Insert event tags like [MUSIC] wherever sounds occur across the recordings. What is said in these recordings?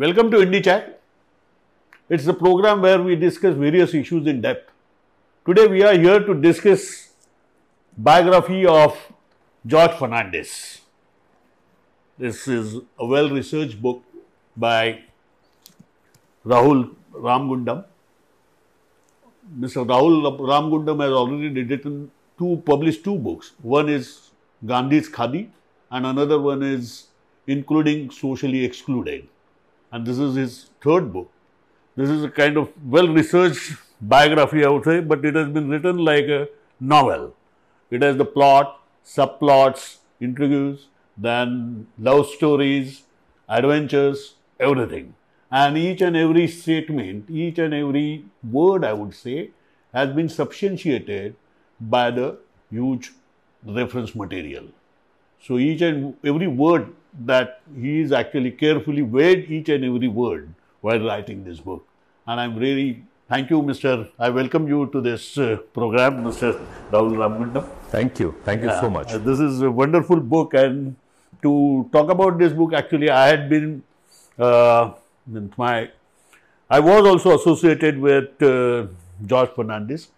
Welcome to IndyChat. It's a program where we discuss various issues in depth. Today we are here to discuss biography of George Fernandes. This is a well-researched book by Rahul Ramagundam. Mr. Rahul Ramagundam has already written two published two books. One is Gandhi's Khadi and another one is Including Socially Excluded. And this is his third book. This is a kind of well-researched biography, I would say, but it has been written like a novel. It has the plot, subplots, intrigues, then love stories, adventures, everything. And each and every statement, each and every word, I would say, has been substantiated by the huge reference material. So each and every word that he is actually carefully weighed each and every word while writing this book. And I'm really thank you, Mr. I welcome you to this uh, program, Mr. Rahul Ramagundam. Thank you. Thank you so much. Uh, this is a wonderful book, and to talk about this book, actually, I had been uh, my I was also associated with uh, George Fernandes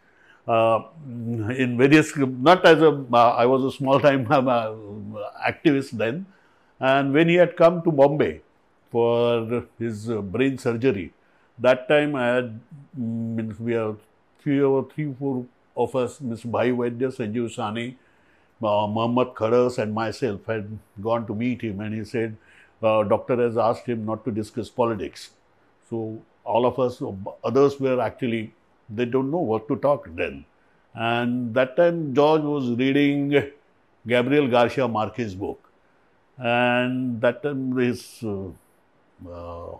uh, in various not as a uh, I was a small time [LAUGHS] uh, activist then, and when he had come to Bombay for his brain surgery, that time I had means we are three or three four of us, Mr. Bhai Vaidya, Sanjeev Sani, uh, Muhammad Kharas and myself had gone to meet him and he said, uh, doctor has asked him not to discuss politics. So all of us, others were actually, they don't know what to talk then. And that time George was reading Gabriel Garcia Marquez book. And that time his uh, uh,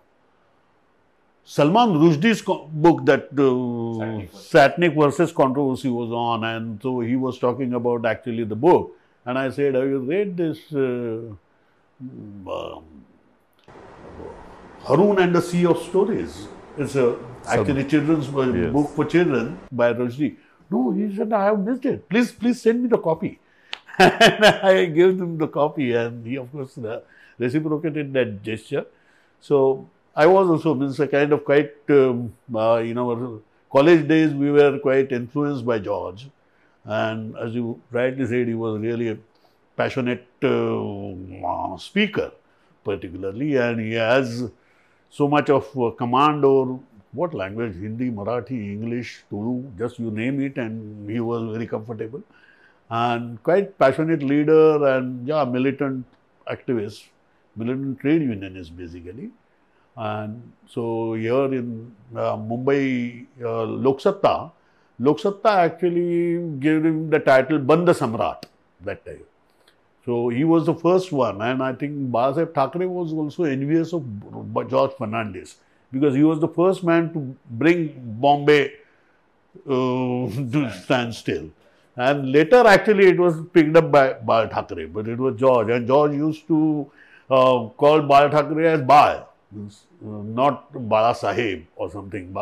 Salman Rushdie's book that uh, Satanic Verses controversy was on, and so he was talking about actually the book. And I said, Have you read this uh, um, Haroun and the Sea of Stories? It's a actually children's yes. book for children by Rushdie. No, he said, I have missed it. Please, please send me the copy. And [LAUGHS] I gave him the copy, and he, of course, reciprocated that gesture. So I was also means a kind of quite um, uh, in our college days we were quite influenced by George, and as you rightly said, he was really a passionate uh, speaker, particularly, and he has so much of uh, command over what language? Hindi, Marathi, English, Tulu, just you name it, and he was very comfortable and quite passionate leader and yeah militant activist, militant trade unionist basically. And so here in uh, Mumbai, uh, Lok Satta, Lok Satta actually gave him the title Bandh Samrat that time. So he was the first one, and I think Balasaheb Thackeray was also envious of George Fernandes because he was the first man to bring Bombay uh, [LAUGHS] to stand still. And later, actually, it was picked up by Bal Thackeray, but it was George, and George used to uh, call Bal Thackeray as Bal uh, not Bala Sahib or something.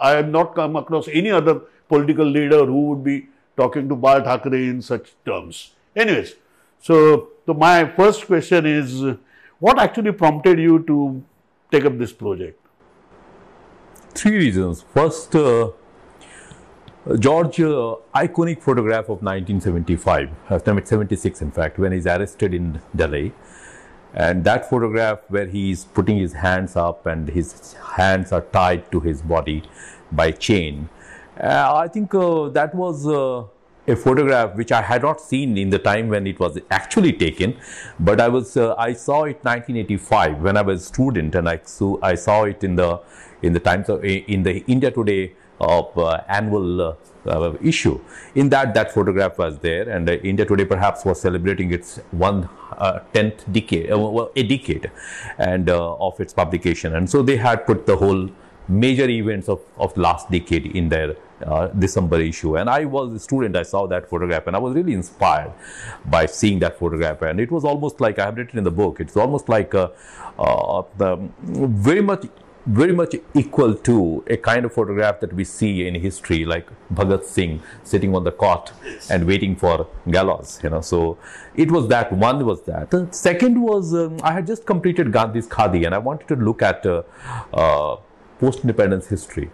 I, have not come across any other political leader who would be talking to Bal Thackeray in such terms. Anyways, so, so my first question is, what actually prompted you to take up this project? Three reasons. First, uh, George, uh, iconic photograph of 1975, uh, 76 in fact, when he's arrested in Delhi. And that photograph where he is putting his hands up and his hands are tied to his body by chain. Uh, I think uh, that was uh, a photograph which I had not seen in the time when it was actually taken, but I was uh, I saw it 1985 when I was a student, and I so I saw it in the in the times of in the India Today of uh, annual uh, uh, issue. In that, that photograph was there, and India Today perhaps was celebrating its one tenth decade, well, a decade, and of its publication, and so they had put the whole major events of, of last decade in their uh, December issue. And I was a student, I saw that photograph and I was really inspired by seeing that photograph. And it was almost like, I have written in the book, it's almost like uh, uh, the, very much very much equal to a kind of photograph that we see in history, like Bhagat Singh sitting on the cot and waiting for gallows. You know, so it was that. One was that. The second was um, I had just completed Gandhi's Khadi, and I wanted to look at uh, uh, post-independence history,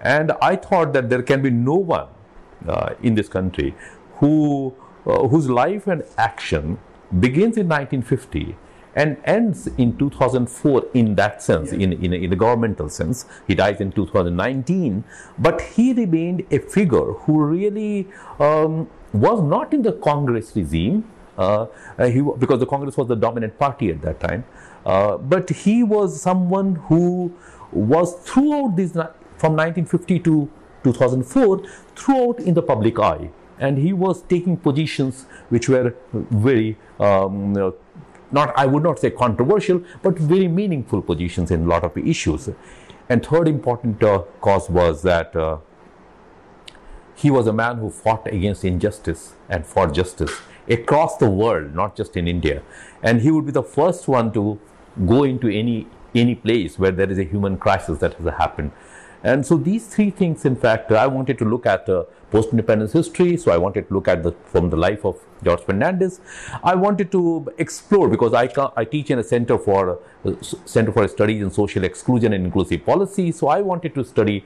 and I thought that there can be no one uh, in this country who uh, whose life and action begins in 1950 and ends in 2004 in that sense, yeah. in, in, in, the governmental sense. He dies in 2019, but he remained a figure who really um, was not in the Congress regime, uh, uh he, because the Congress was the dominant party at that time. Uh, but he was someone who was throughout this, from 1950 to 2004, throughout in the public eye. And he was taking positions which were very um, not I would not say controversial, but very meaningful positions in a lot of issues. And third important uh, cause was that uh, he was a man who fought against injustice and for justice across the world, not just in India. And he would be the first one to go into any any place where there is a human crisis that has happened. And so these three things, in fact, I wanted to look at uh, post-independence history. So I wanted to look at the from the life of George Fernandes. I wanted to explore because I, I teach in a center for uh, Center for Studies in Social Exclusion and Inclusive Policy. So I wanted to study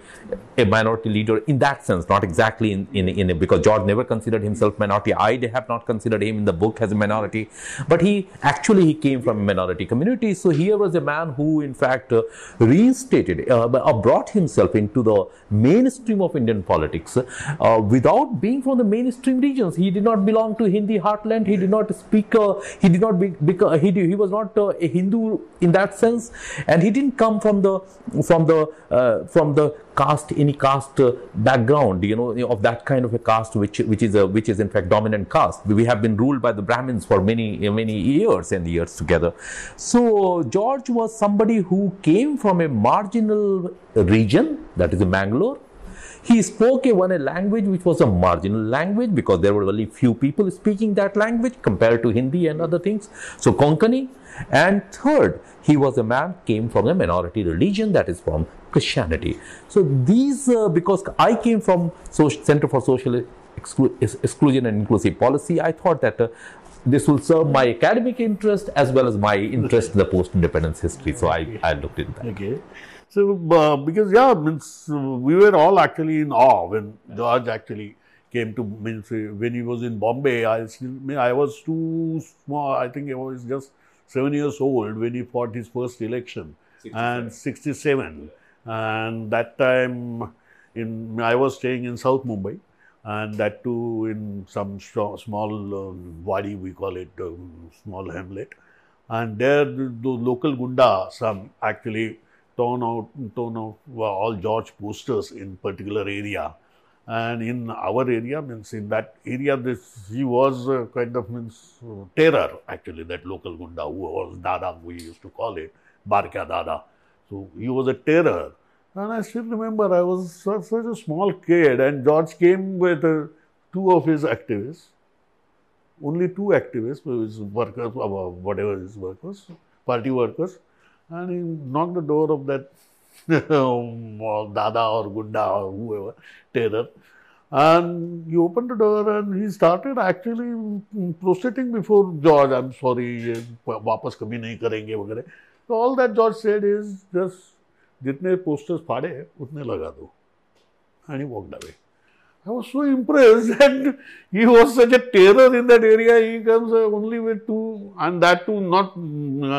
a minority leader in that sense, not exactly in, in, in because George never considered himself minority. I have not considered him in the book as a minority, but he actually he came from a minority community. So here was a man who, in fact, uh, reinstated, uh, brought himself into the mainstream of Indian politics uh, without being from the mainstream regions. He did not belong to Hindi heartland. He did not speak. Uh, he did not be, because he he was not uh, a Hindu in that sense, and he didn't come from the from the uh, from the caste any caste uh, background. You know of that kind of a caste which which is a which is in fact dominant caste. We have been ruled by the Brahmins for many many years and years together. So George was somebody who came from a marginal region that is a Mangalore he spoke a one a language which was a marginal language because there were only few people speaking that language compared to Hindi and other things. So Konkani. And third, he was a man came from a minority religion that is from Christianity. So these, uh, because I came from Social, Center for Social Exclu- Exclusion and Inclusive Policy, I thought that uh, this will serve my academic interest as well as my interest in the post-independence history. So I, I looked into that. Okay. So, uh, because yeah, means uh, we were all actually in awe when George actually came to means uh, when he was in Bombay. I still, I was too small. I think I was just seven years old when he fought his first election, 67. and sixty-seven. And that time, in I was staying in South Mumbai, and that too in some small uh, wadi we call it, uh, small hamlet. And there, the, the local gunda, some actually torn out, torn out all George posters in particular area. And in our area, means in that area, this he was uh, kind of means uh, terror actually. That local gunda who was Dada, we used to call it Barkya Dada. So he was a terror. And I still remember I was such, such a small kid, and George came with uh, two of his activists, only two activists, his workers, uh, whatever his workers, party workers, and he knocked the door of that Dada or Gunda or whoever, terror. And he opened the door and he started actually prostrating before George. I'm sorry, वापस कभी नहीं करेंगे वगैरह. So all that George said is just जितने posters फाड़े उतने लगा दो. And he walked away. I was so impressed [LAUGHS] that he was such a terror in that area. He comes only with two, and that too not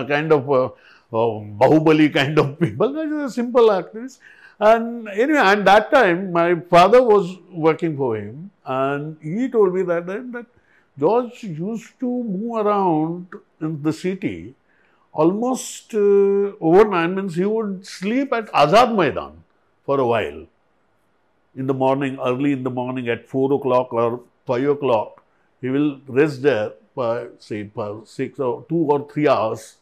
kind of uh, uh, Bahubali kind of people. That is a simple activist. And anyway, and that time my father was working for him, and he told me that time that George used to move around in the city almost uh, overnight. Means he would sleep at Azad Maidan for a while in the morning, early in the morning at 4 o'clock or 5 o'clock. He will rest there for say for six or two or three hours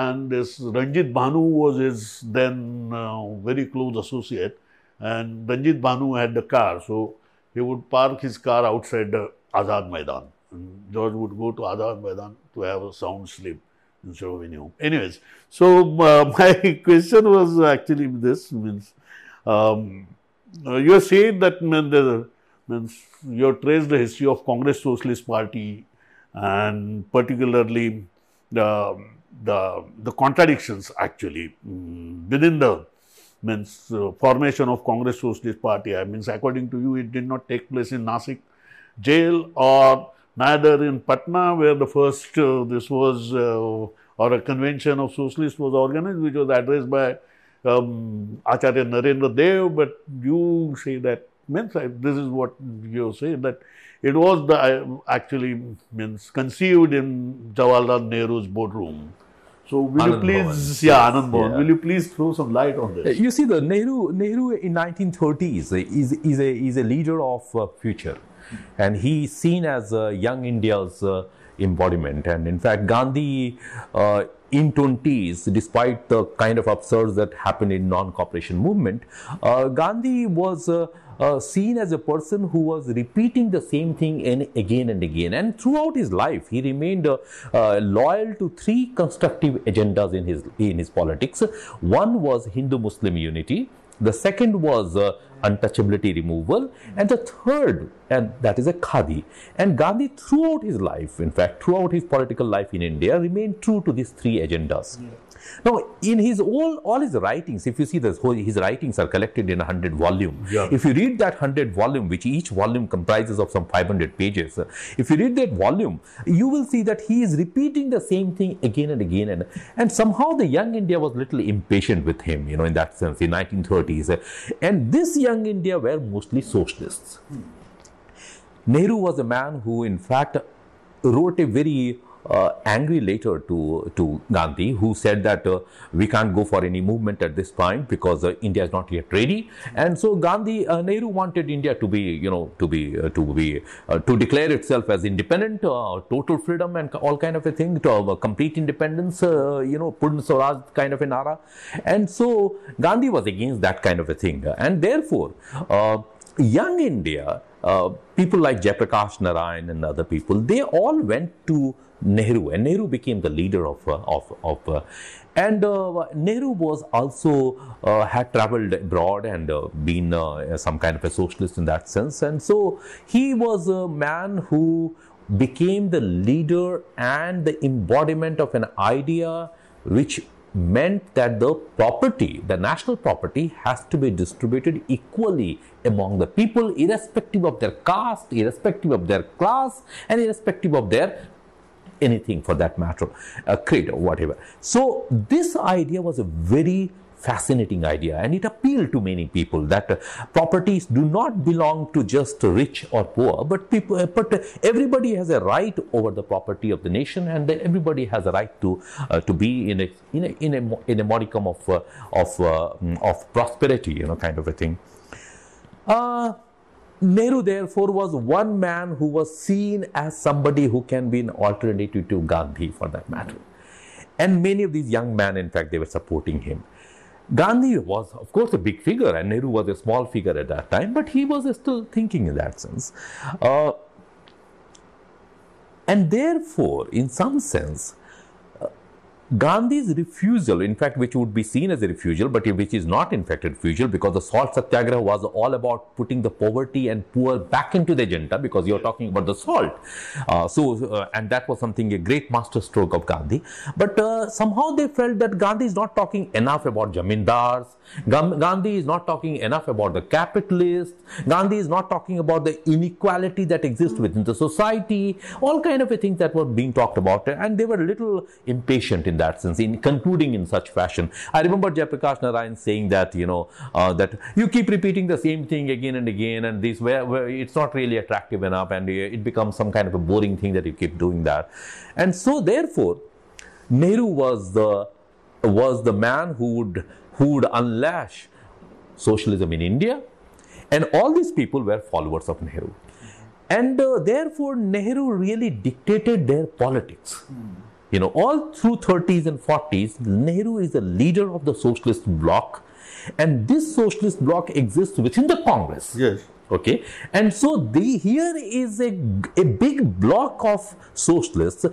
and this Ranjit Bhanu was his then uh, very close associate. And Ranjit Bhanu had the car, so he would park his car outside the Azad Maidan. And George would go to Azad Maidan to have a sound sleep. instead of any home. Anyways, so uh, [LAUGHS] my question was actually this means um, uh, you are saying that mean, the, means you have traced the history of Congress Socialist Party and particularly the the, the contradictions actually um, within the means uh, formation of Congress Socialist Party. I means according to you, it did not take place in Nasik jail or neither in Patna where the first uh, this was uh, or a convention of socialists was organized which was addressed by um, Acharya Narendra Dev, but you say that means this is what you say that it was the uh, actually means conceived in Jawaharlal Nehru's boardroom. So will Anand you please, Bhavan. yeah, Yes, Anand Bhavan, yeah. will you please throw some light on this? You see, the Nehru, Nehru in 1930s is, is, a, is a leader of uh, future. And he is seen as uh, young India's uh, embodiment. And in fact, Gandhi uh, in 20s, despite the kind of absurds that happened in non-cooperation movement, uh, Gandhi was uh, seen as a person who was repeating the same thing in, again and again. And throughout his life, he remained uh, uh, loyal to three constructive agendas in his in his politics. One was Hindu-Muslim unity. The second was uh, untouchability removal, and the third, and that is a khadi. And Gandhi, throughout his life, in fact, throughout his political life in India, remained true to these three agendas. Now, in his all all his writings, if you see this, whole- his writings are collected in a hundred volume. Yeah. If you read that hundred volume, which each volume comprises of some five hundred pages, if you read that volume, you will see that he is repeating the same thing again and again, and and somehow the young India was little impatient with him, you know, in that sense, in 1930s, Uh, and this young India were mostly socialists. Nehru was a man who, in fact, wrote a very uh, angry later to, to Gandhi, who said that uh, we can't go for any movement at this point because uh, India is not yet ready. And so Gandhi, uh, Nehru wanted India to be, you know, to be, uh, to be, uh, to declare itself as independent, total freedom and all kind of a thing, to complete independence, you know, Purna Swaraj kind of an era. And so Gandhi was against that kind of a thing. And therefore, young India, uh, people like Jayaprakash Narayan and other people, they all went to Nehru, and Nehru became the leader of uh, of of. Uh, and uh, Nehru was also uh, had traveled abroad and uh, been some kind of a socialist in that sense, and so he was a man who became the leader and the embodiment of an idea which meant that the property, the national property, has to be distributed equally among the people, irrespective of their caste, irrespective of their class, and irrespective of their anything for that matter, uh, creed or whatever. So, this idea was a very fascinating idea and it appealed to many people that uh, properties do not belong to just rich or poor but people but everybody has a right over the property of the nation and everybody has a right to uh, to be in a in a in a, in a modicum of uh, of uh, mm, of prosperity you know kind of a thing Nehru, therefore, was one man who was seen as somebody who can be an alternative to Gandhi for that matter. And many of these young men, in fact, they were supporting him. Gandhi was, of course, a big figure, and Nehru was a small figure at that time, but he was still thinking in that sense. Uh, and therefore, in some sense, Gandhi's refusal, in fact, which would be seen as a refusal, but which is not in fact a refusal because the salt satyagraha was all about putting the poverty and poor back into the agenda because you're talking about the salt. Uh, so, uh, and that was something a great masterstroke of Gandhi. But uh, somehow they felt that Gandhi is not talking enough about jamindars. Gandhi is not talking enough about the capitalists. Gandhi is not talking about the inequality that exists within the society. All kind of things that were being talked about, and they were a little impatient in that sense in concluding in such fashion. I remember Jayaprakash Narayan saying that you know uh, that you keep repeating the same thing again and again, and this where, where it's not really attractive enough, and it becomes some kind of a boring thing that you keep doing that, and so therefore Nehru was the was the man who would who would unlash socialism in India, and all these people were followers of Nehru. And uh, therefore, Nehru really dictated their politics. You know, all through 30s and 40s, Nehru is the leader of the socialist bloc, and this socialist bloc exists within the Congress. Yes. Okay, and so the, here is a, a big block of socialists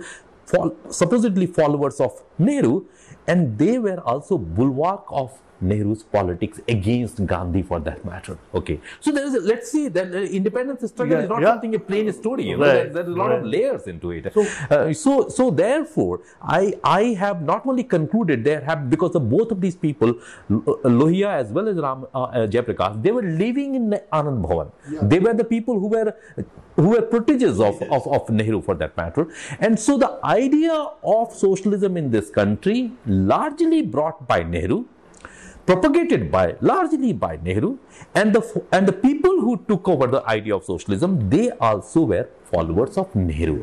supposedly followers of Nehru, and they were also bulwark of Nehru's politics against Gandhi for that matter. Okay. So there is, a, let's see, that independence struggle yeah, is not yeah. something a plain story. You know, right. there, there is a lot right. of layers into it. So, uh, so, so therefore, I, I have not only concluded there have, because of both of these people, Lohia as well as Ram, uh, uh, Jayaprakash, they were living in Anand Bhavan. Yeah. They were the people who were who were proteges of, of, of Nehru for that matter. And so the idea of socialism in this country, largely brought by Nehru, propagated by largely by Nehru and the and the people who took over the idea of socialism they also were followers of Nehru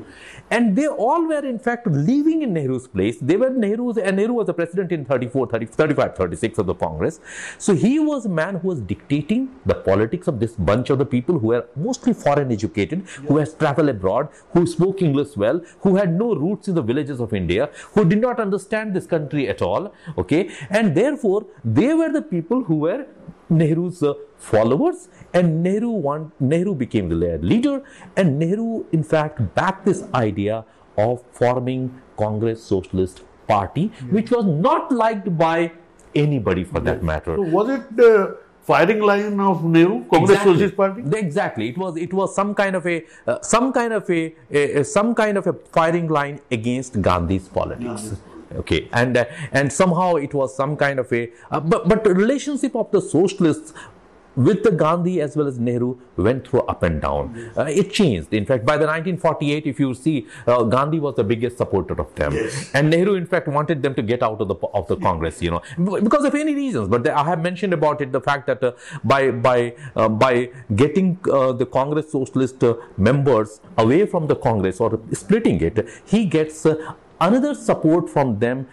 and they all were in fact living in Nehru's place. They were Nehru's, and Nehru was the president in 34, 30, 35, 36 of the Congress. So he was a man who was dictating the politics of this bunch of the people who were mostly foreign educated, who has traveled abroad, who spoke English well, who had no roots in the villages of India, who did not understand this country at all. Okay, and therefore they were the people who were Nehru's uh, followers and Nehru want, Nehru became the leader and Nehru in fact backed this idea of forming Congress Socialist Party which was not liked by anybody for yes. that matter. So was it the firing line of Nehru Congress exactly. Socialist Party? Exactly. It was it was some kind of a uh, some kind of a, a, a, some kind of a firing line against Gandhi's politics. Yeah okay and uh, and somehow it was some kind of a uh, but but the relationship of the socialists with the Gandhi as well as Nehru went through up and down. Uh, it changed. In fact, by the 1948, if you see, uh, Gandhi was the biggest supporter of them, yes. and Nehru, in fact, wanted them to get out of the of the Congress. You know, because of any reasons. But I have mentioned about it the fact that uh, by by uh, by getting uh, the Congress socialist uh, members away from the Congress or splitting it, he gets another support from them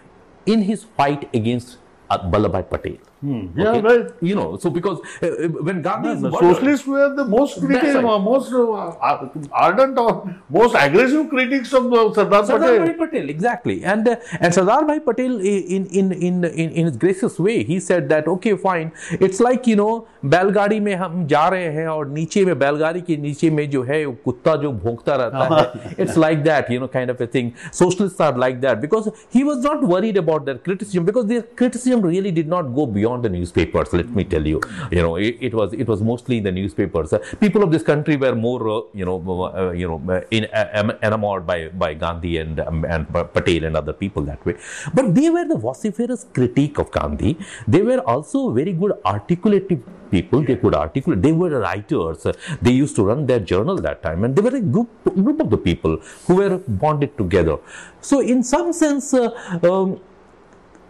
in his fight against uh, Vallabhbhai Patel. Hmm. Yeah, okay? right. You know, so because uh, uh when Gandhi is socialists were the most critical, right. most uh, ardent or most aggressive critics of uh, Sardar, Sardar Patel. Patel. Exactly, and uh, and Sardar Bhai Patel in in in in in his gracious way, he said that okay, fine, it's like you know बैलगाड़ी में हम जा रहे हैं और नीचे में बैलगाड़ी के नीचे में जो है कुत्ता जो भोंकता रहता है it's like that you know kind of a thing socialists are like that because he was not worried about their criticism because their criticism really did not go beyond the newspapers. Let me tell you, you know, it, it was it was mostly in the newspapers. Uh, people of this country were more, uh, you know, uh, you know, uh, in, uh, enamored by by Gandhi and um, and Patel and other people that way. But they were the vociferous critique of Gandhi. They were also very good articulative people. They could articulate. They were writers. They used to run their journal that time, and they were a group group of the people who were bonded together. So, in some sense. Uh, um,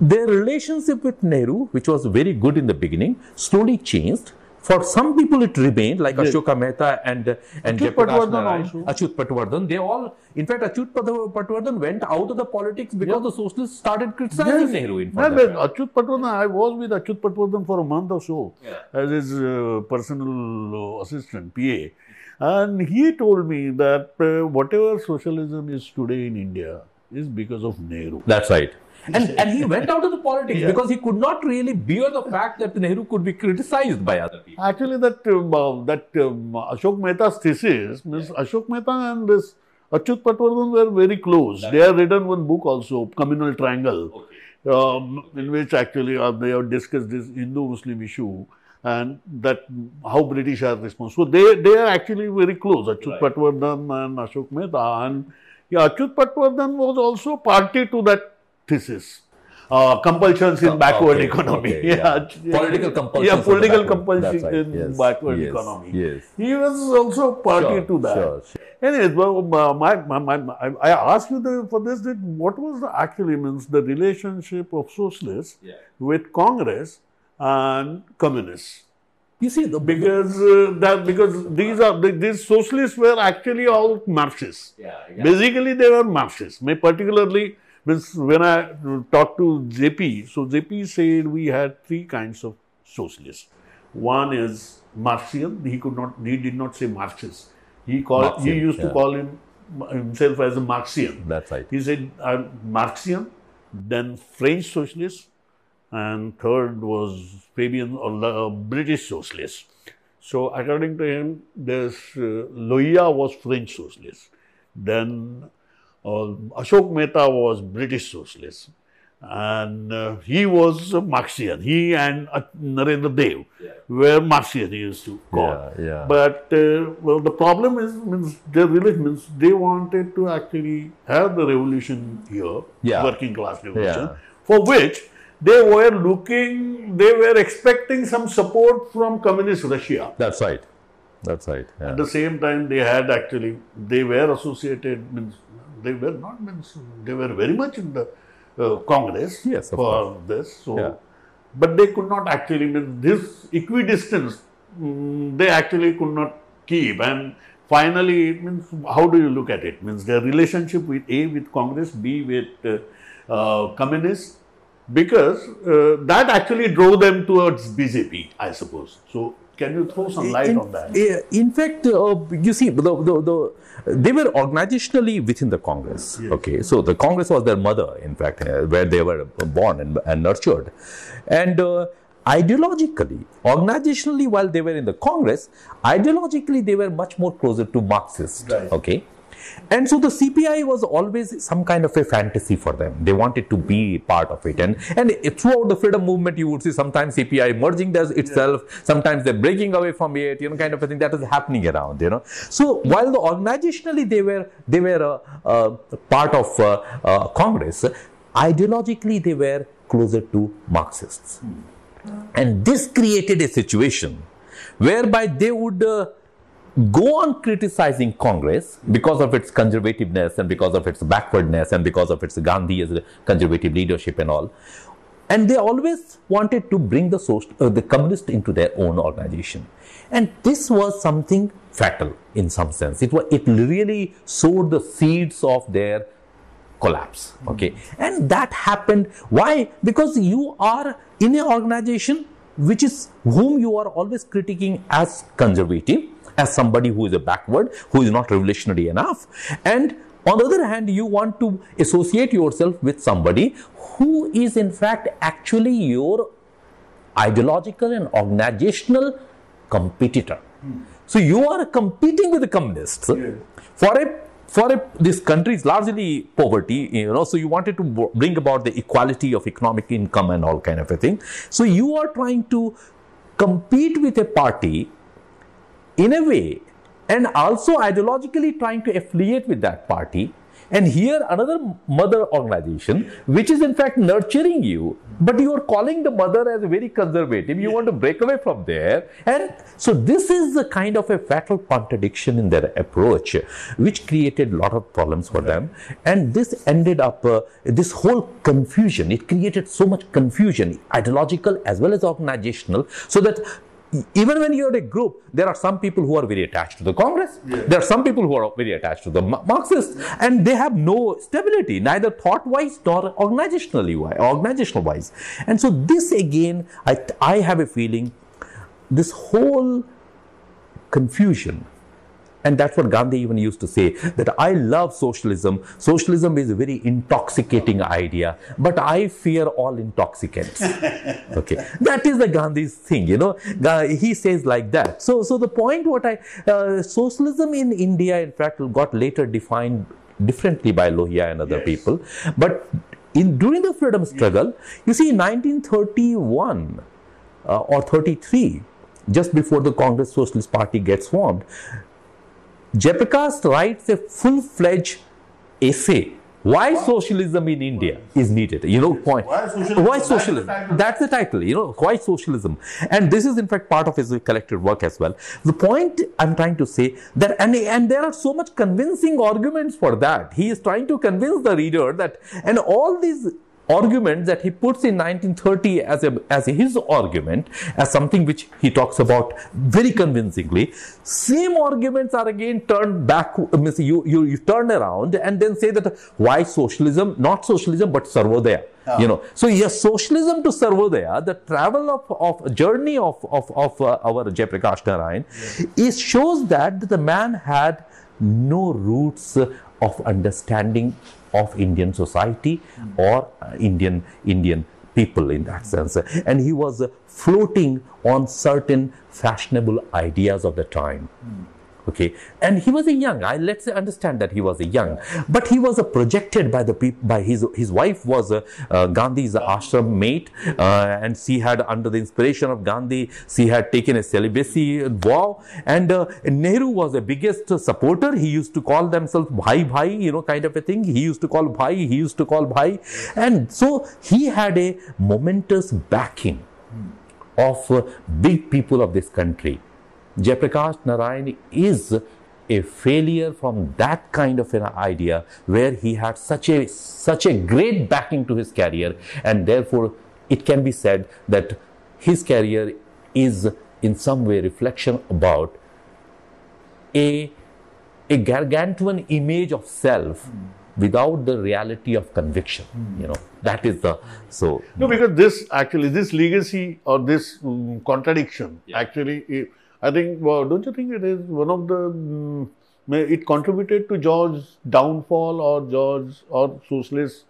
their relationship with Nehru, which was very good in the beginning, slowly changed. For some people, it remained like yes. Ashoka Mehta and and Achyut Patwardhan. They all, in fact, Achyut Patwardhan went out of the politics because the socialists started criticizing yes. Nehru. In fact, no, Achyut Patwardhan, I was with Achyut Patwardhan for a month or so yeah. as his uh, personal uh, assistant, PA. And he told me that uh, whatever socialism is today in India is because of Nehru. That's right. And, and he went out of the politics yeah. because he could not really bear the fact that Nehru could be criticized by other people. Actually, that uh, that um, Ashok Mehta's thesis, Ms. Ashok Mehta and this Achyut Patwardhan were very close. That's they have written one book also, Communal Triangle, okay. um, in which actually uh, they have discussed this Hindu-Muslim issue and that how British are responsible. So they, they are actually very close, Achyut right. Patwardhan and Ashok Mehta. And yeah, Achyut Patwardhan was also party to that thesis. Uh, compulsions in backward okay, economy. Okay, yeah. [LAUGHS] yeah. Political compulsions. Yeah, political compulsions right. in yes. backward yes. economy. Yes. He was also party sure, to that. Sure, sure. Anyways, well, my, my, my, my, I asked you the, for this that what was the actually means the relationship of socialists yeah. with Congress and communists. You see, the, because uh, that because these are these socialists were actually all Marxists. Yeah, yeah. Basically, they were Marxists. Particularly when I talked to JP, so JP said we had three kinds of socialists. One is Marxian. He could not. He did not say Marxist. He called. Marxian, he used yeah. to call him himself as a Marxian. That's right. He said I'm Marxian, then French socialist, and third was Fabian or uh, British socialist. So according to him, this uh, Lohia was French socialist. Then Ashok Mehta was British socialist and uh, he was a Marxian. He and uh, Narendra Dev yeah. were Marxian, he used to call. Yeah, yeah. But uh, well, the problem is, means their religion means they wanted to actually have the revolution here, yeah. working class revolution, for which they were looking, they were expecting some support from communist Russia. That's right. That's right. At the same time, they had actually, they were associated, means they were not, means they were very much in the uh, Congress yes, for course. this. So, yeah. but they could not actually mean this equidistance. Um, they actually could not keep, and finally, it means how do you look at it? Means their relationship with A with Congress, B with uh, uh, communists, because uh, that actually drove them towards BJP, I suppose. So can you throw some light in, on that? In fact, uh, you see, the, the, the, they were organizationally within the Congress. Yes. Okay, so the Congress was their mother, in fact, uh, where they were born and, and nurtured. And uh, ideologically, organizationally, while they were in the Congress, ideologically, they were much more closer to Marxist. Right. Okay. And so the CPI was always some kind of a fantasy for them. They wanted to be part of it. And, and throughout the freedom movement, you would see sometimes CPI merging itself, sometimes they're breaking away from it, you know, kind of a thing that is happening around, you know. So while the organizationally they were, they were a, a part of uh, uh, Congress, ideologically they were closer to Marxists. Hmm. And this created a situation whereby they would uh, go on criticizing Congress because of its conservativeness and because of its backwardness and because of its Gandhi as a conservative leadership and all. And they always wanted to bring the, social, uh, the communist into their own organization. And this was something fatal in some sense. It, was, it really sowed the seeds of their collapse. Okay. And that happened. Why? Because you are in an organization which is whom you are always critiquing as conservative as somebody who is a backward, who is not revolutionary enough. And on the other hand, you want to associate yourself with somebody who is in fact actually your ideological and organizational competitor. Hmm. So you are competing with the communists yeah. for a for a, this country is largely poverty, you know, so you wanted to bring about the equality of economic income and all kind of a thing. So you are trying to compete with a party in a way and also ideologically trying to affiliate with that party. And here another mother organization which is in fact nurturing you but you are calling the mother as very conservative. You want to break away from there. And so this is the kind of a fatal contradiction in their approach which created a lot of problems for them. And this ended up uh, this whole confusion. It created so much confusion ideological as well as organizational so that even when you're a group, there are some people who are very attached to the Congress. Yeah. There are some people who are very attached to the Marxists, and they have no stability, neither thought-wise nor organizationally organizational-wise. And so this again, I, I have a feeling, this whole confusion and that's what Gandhi even used to say that I love socialism. Socialism is a very intoxicating idea, but I fear all intoxicants. [LAUGHS] okay. That is the Gandhi's thing, you know. He says like that. So, so the point what I, uh, socialism in India, in fact, got later defined differently by Lohia and other yes. people. But in, during the freedom struggle, you see, in 1931 uh, or 33, just before the Congress Socialist Party gets formed, Jayaprakash writes a full-fledged essay why socialism in India is needed. You know, point. Why socialism? Why socialism? That's, the That's the title. You know, why socialism? And this is in fact part of his collected work as well. The point I'm trying to say that, and, and there are so much convincing arguments for that. He is trying to convince the reader that, and all these argument that he puts in 1930 as a as his argument as something which he talks about very convincingly same arguments are again turned back you, you you turn around and then say that why socialism not socialism but sarvodaya yeah. you know so yes socialism to sarvodaya the travel of of journey of of, of uh, our Jayaprakash Narayan yeah. is shows that the man had no roots of understanding of Indian society or uh, Indian Indian people in that sense. And he was uh, floating on certain fashionable ideas of the time. Okay? And he was a young i let's understand that he was a young. But he was a projected by the people by his his wife was a, uh, gandhi's ashram mate uh, and she had under the inspiration of gandhi she had taken a celibacy vow. And uh, nehru was the biggest supporter. He used to call themselves bhai bhai you know kind of a thing. He used to call bhai he used to call bhai. And so he had a momentous backing of uh, big people of this country Jayaprakash Narayan is a failure from that kind of an idea where he had such a such a great backing to his career and therefore it can be said that his career is in some way reflection about a a gargantuan image of self mm. without the reality of conviction mm. you know that is the so no because this actually this legacy or this um, contradiction yeah. actually I think, well, don't you think it is one of the, um, it contributed to George's downfall or George or socialist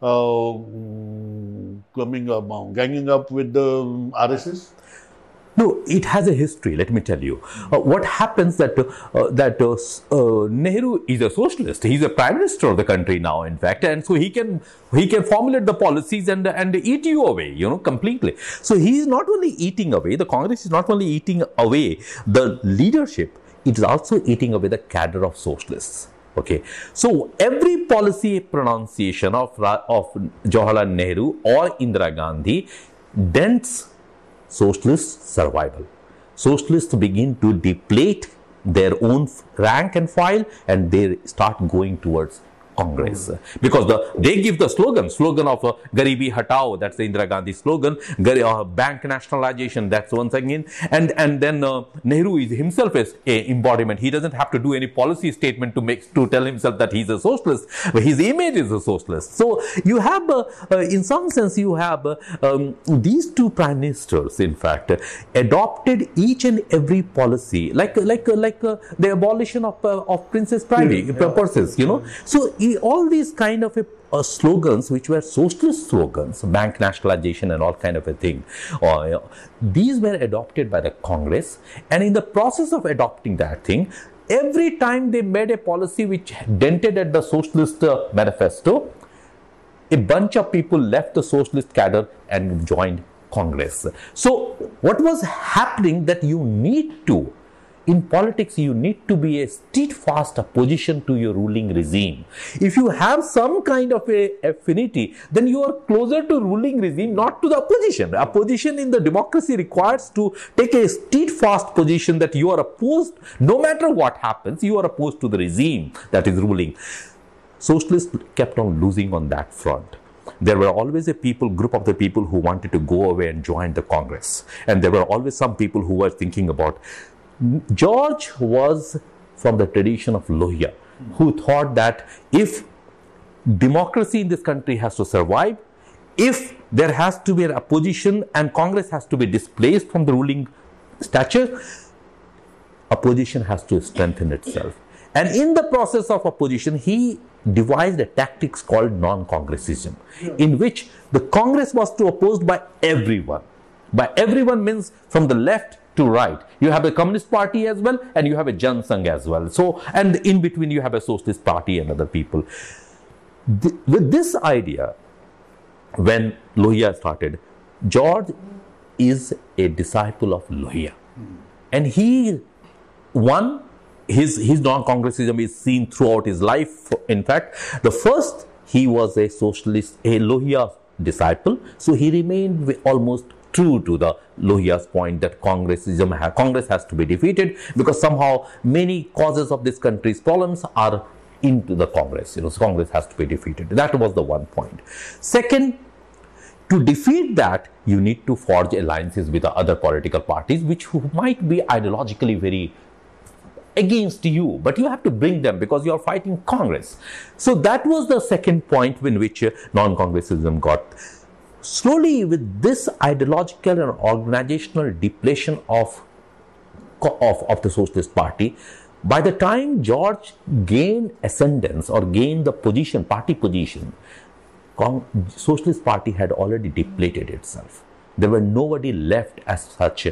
uh, coming up, ganging up with the RSS? No, it has a history. Let me tell you. Uh, what happens that uh, that uh, uh, Nehru is a socialist. He's a prime minister of the country now, in fact, and so he can he can formulate the policies and and eat you away, you know, completely. So he is not only eating away. The Congress is not only eating away the leadership. It is also eating away the cadre of socialists. Okay, so every policy pronunciation of of Jawaharlal Nehru or Indira Gandhi dents socialist survival. Socialists begin to deplete their own rank and file and they start going towards Congress. Because the they give the slogan slogan of uh, Garibi Hatao that's the Indira Gandhi slogan uh, bank nationalization that's once again. And and then uh, Nehru is himself is a embodiment. He doesn't have to do any policy statement to make to tell himself that he's a socialist but his image is a socialist. So you have uh, uh in some sense you have uh, um, these two prime ministers in fact adopted each and every policy like like like the abolition of of princess privy yeah. purses you know? So all these kind of a, uh, slogans which were socialist slogans bank nationalization and all kind of a thing uh, these were adopted by the congress. And in the process of adopting that thing every time they made a policy which dented at the socialist uh, manifesto a bunch of people left the socialist cadre and joined congress. So what was happening that you need to in politics you need to be a steadfast opposition to your ruling regime. If you have some kind of a affinity then you are closer to ruling regime not to the opposition. Opposition in the democracy requires to take a steadfast position that you are opposed no matter what happens you are opposed to the regime that is ruling. Socialists kept on losing on that front. There were always a people group of the people who wanted to go away and join the congress. And there were always some people who were thinking about George was from the tradition of Lohia, who thought that if democracy in this country has to survive, if there has to be an opposition and Congress has to be displaced from the ruling stature, opposition has to strengthen itself. And in the process of opposition, he devised a tactics called non-congressism, in which the Congress was to opposed by everyone. By everyone means from the left to right. You have a Communist Party as well, and you have a Jan Sangh as well. So, and in between, you have a Socialist Party and other people. The, with this idea, when Lohia started, George is a disciple of Lohia. And he, one, his, his non-congressism is seen throughout his life. In fact, the first, he was a socialist, a Lohia disciple. So he remained almost true to the Lohia's point that Congressism ha- Congress has to be defeated because somehow many causes of this country's problems are into the Congress. You know, so Congress has to be defeated. That was the one point. Second, to defeat that, you need to forge alliances with the other political parties, which might be ideologically very against you, but you have to bring them because you are fighting Congress. So that was the second point in which non-congressism got slowly with this ideological and organizational depletion of, of, of the Socialist Party, by the time George gained ascendance or gained the position, party position, Cong- Socialist Party had already depleted itself. There were nobody left as such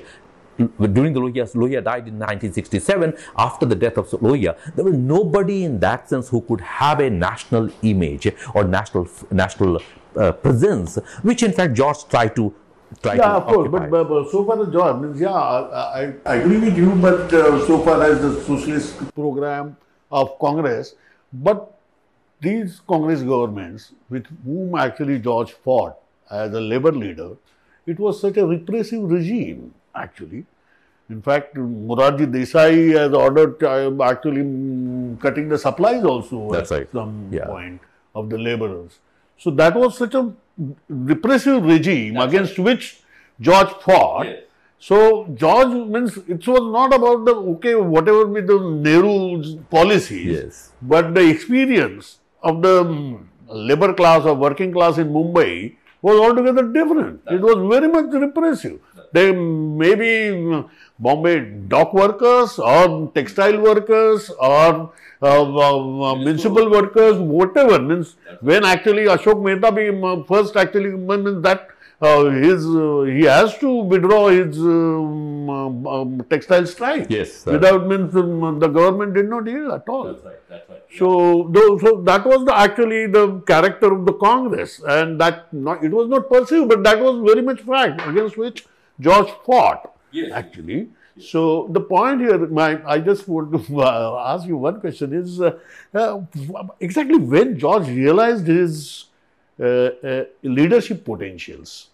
during the Lohia, Lohia died in 1967. After the death of Lohia, there was nobody in that sense who could have a national image or national national uh, presence, which in fact George tried to try yeah, to of course. But, but, so far as George means, yeah, I, I, agree with you. But uh, so far as the socialist program of Congress, but these Congress governments with whom actually George fought as a labor leader, it was such a repressive regime actually. In fact, Morarji Desai has ordered uh, actually mm, cutting the supplies also That's at right. some Yeah. point of the laborers. So that was such a repressive regime against which George fought. So George means it was not about the okay whatever be the Nehru's policies, Yes. but the experience of the labor class or working class in Mumbai was altogether different. It was very much repressive. They maybe mm, Bombay dock workers or textile workers or uh, uh, uh, municipal workers, whatever means when actually Ashok Mehta be, um, first actually means that uh, his uh, he has to withdraw his um, um, textile strike. Yes. Without means um, the government did not yield at all. right. That's right. So, though, so that was the, actually the character of the Congress, and that not, it was not perceived, but that was very much fact against which George fought. Yes. Actually, so the point here, my I just want to uh, ask you one question: is uh, uh, exactly when George realized his uh, uh, leadership potentials?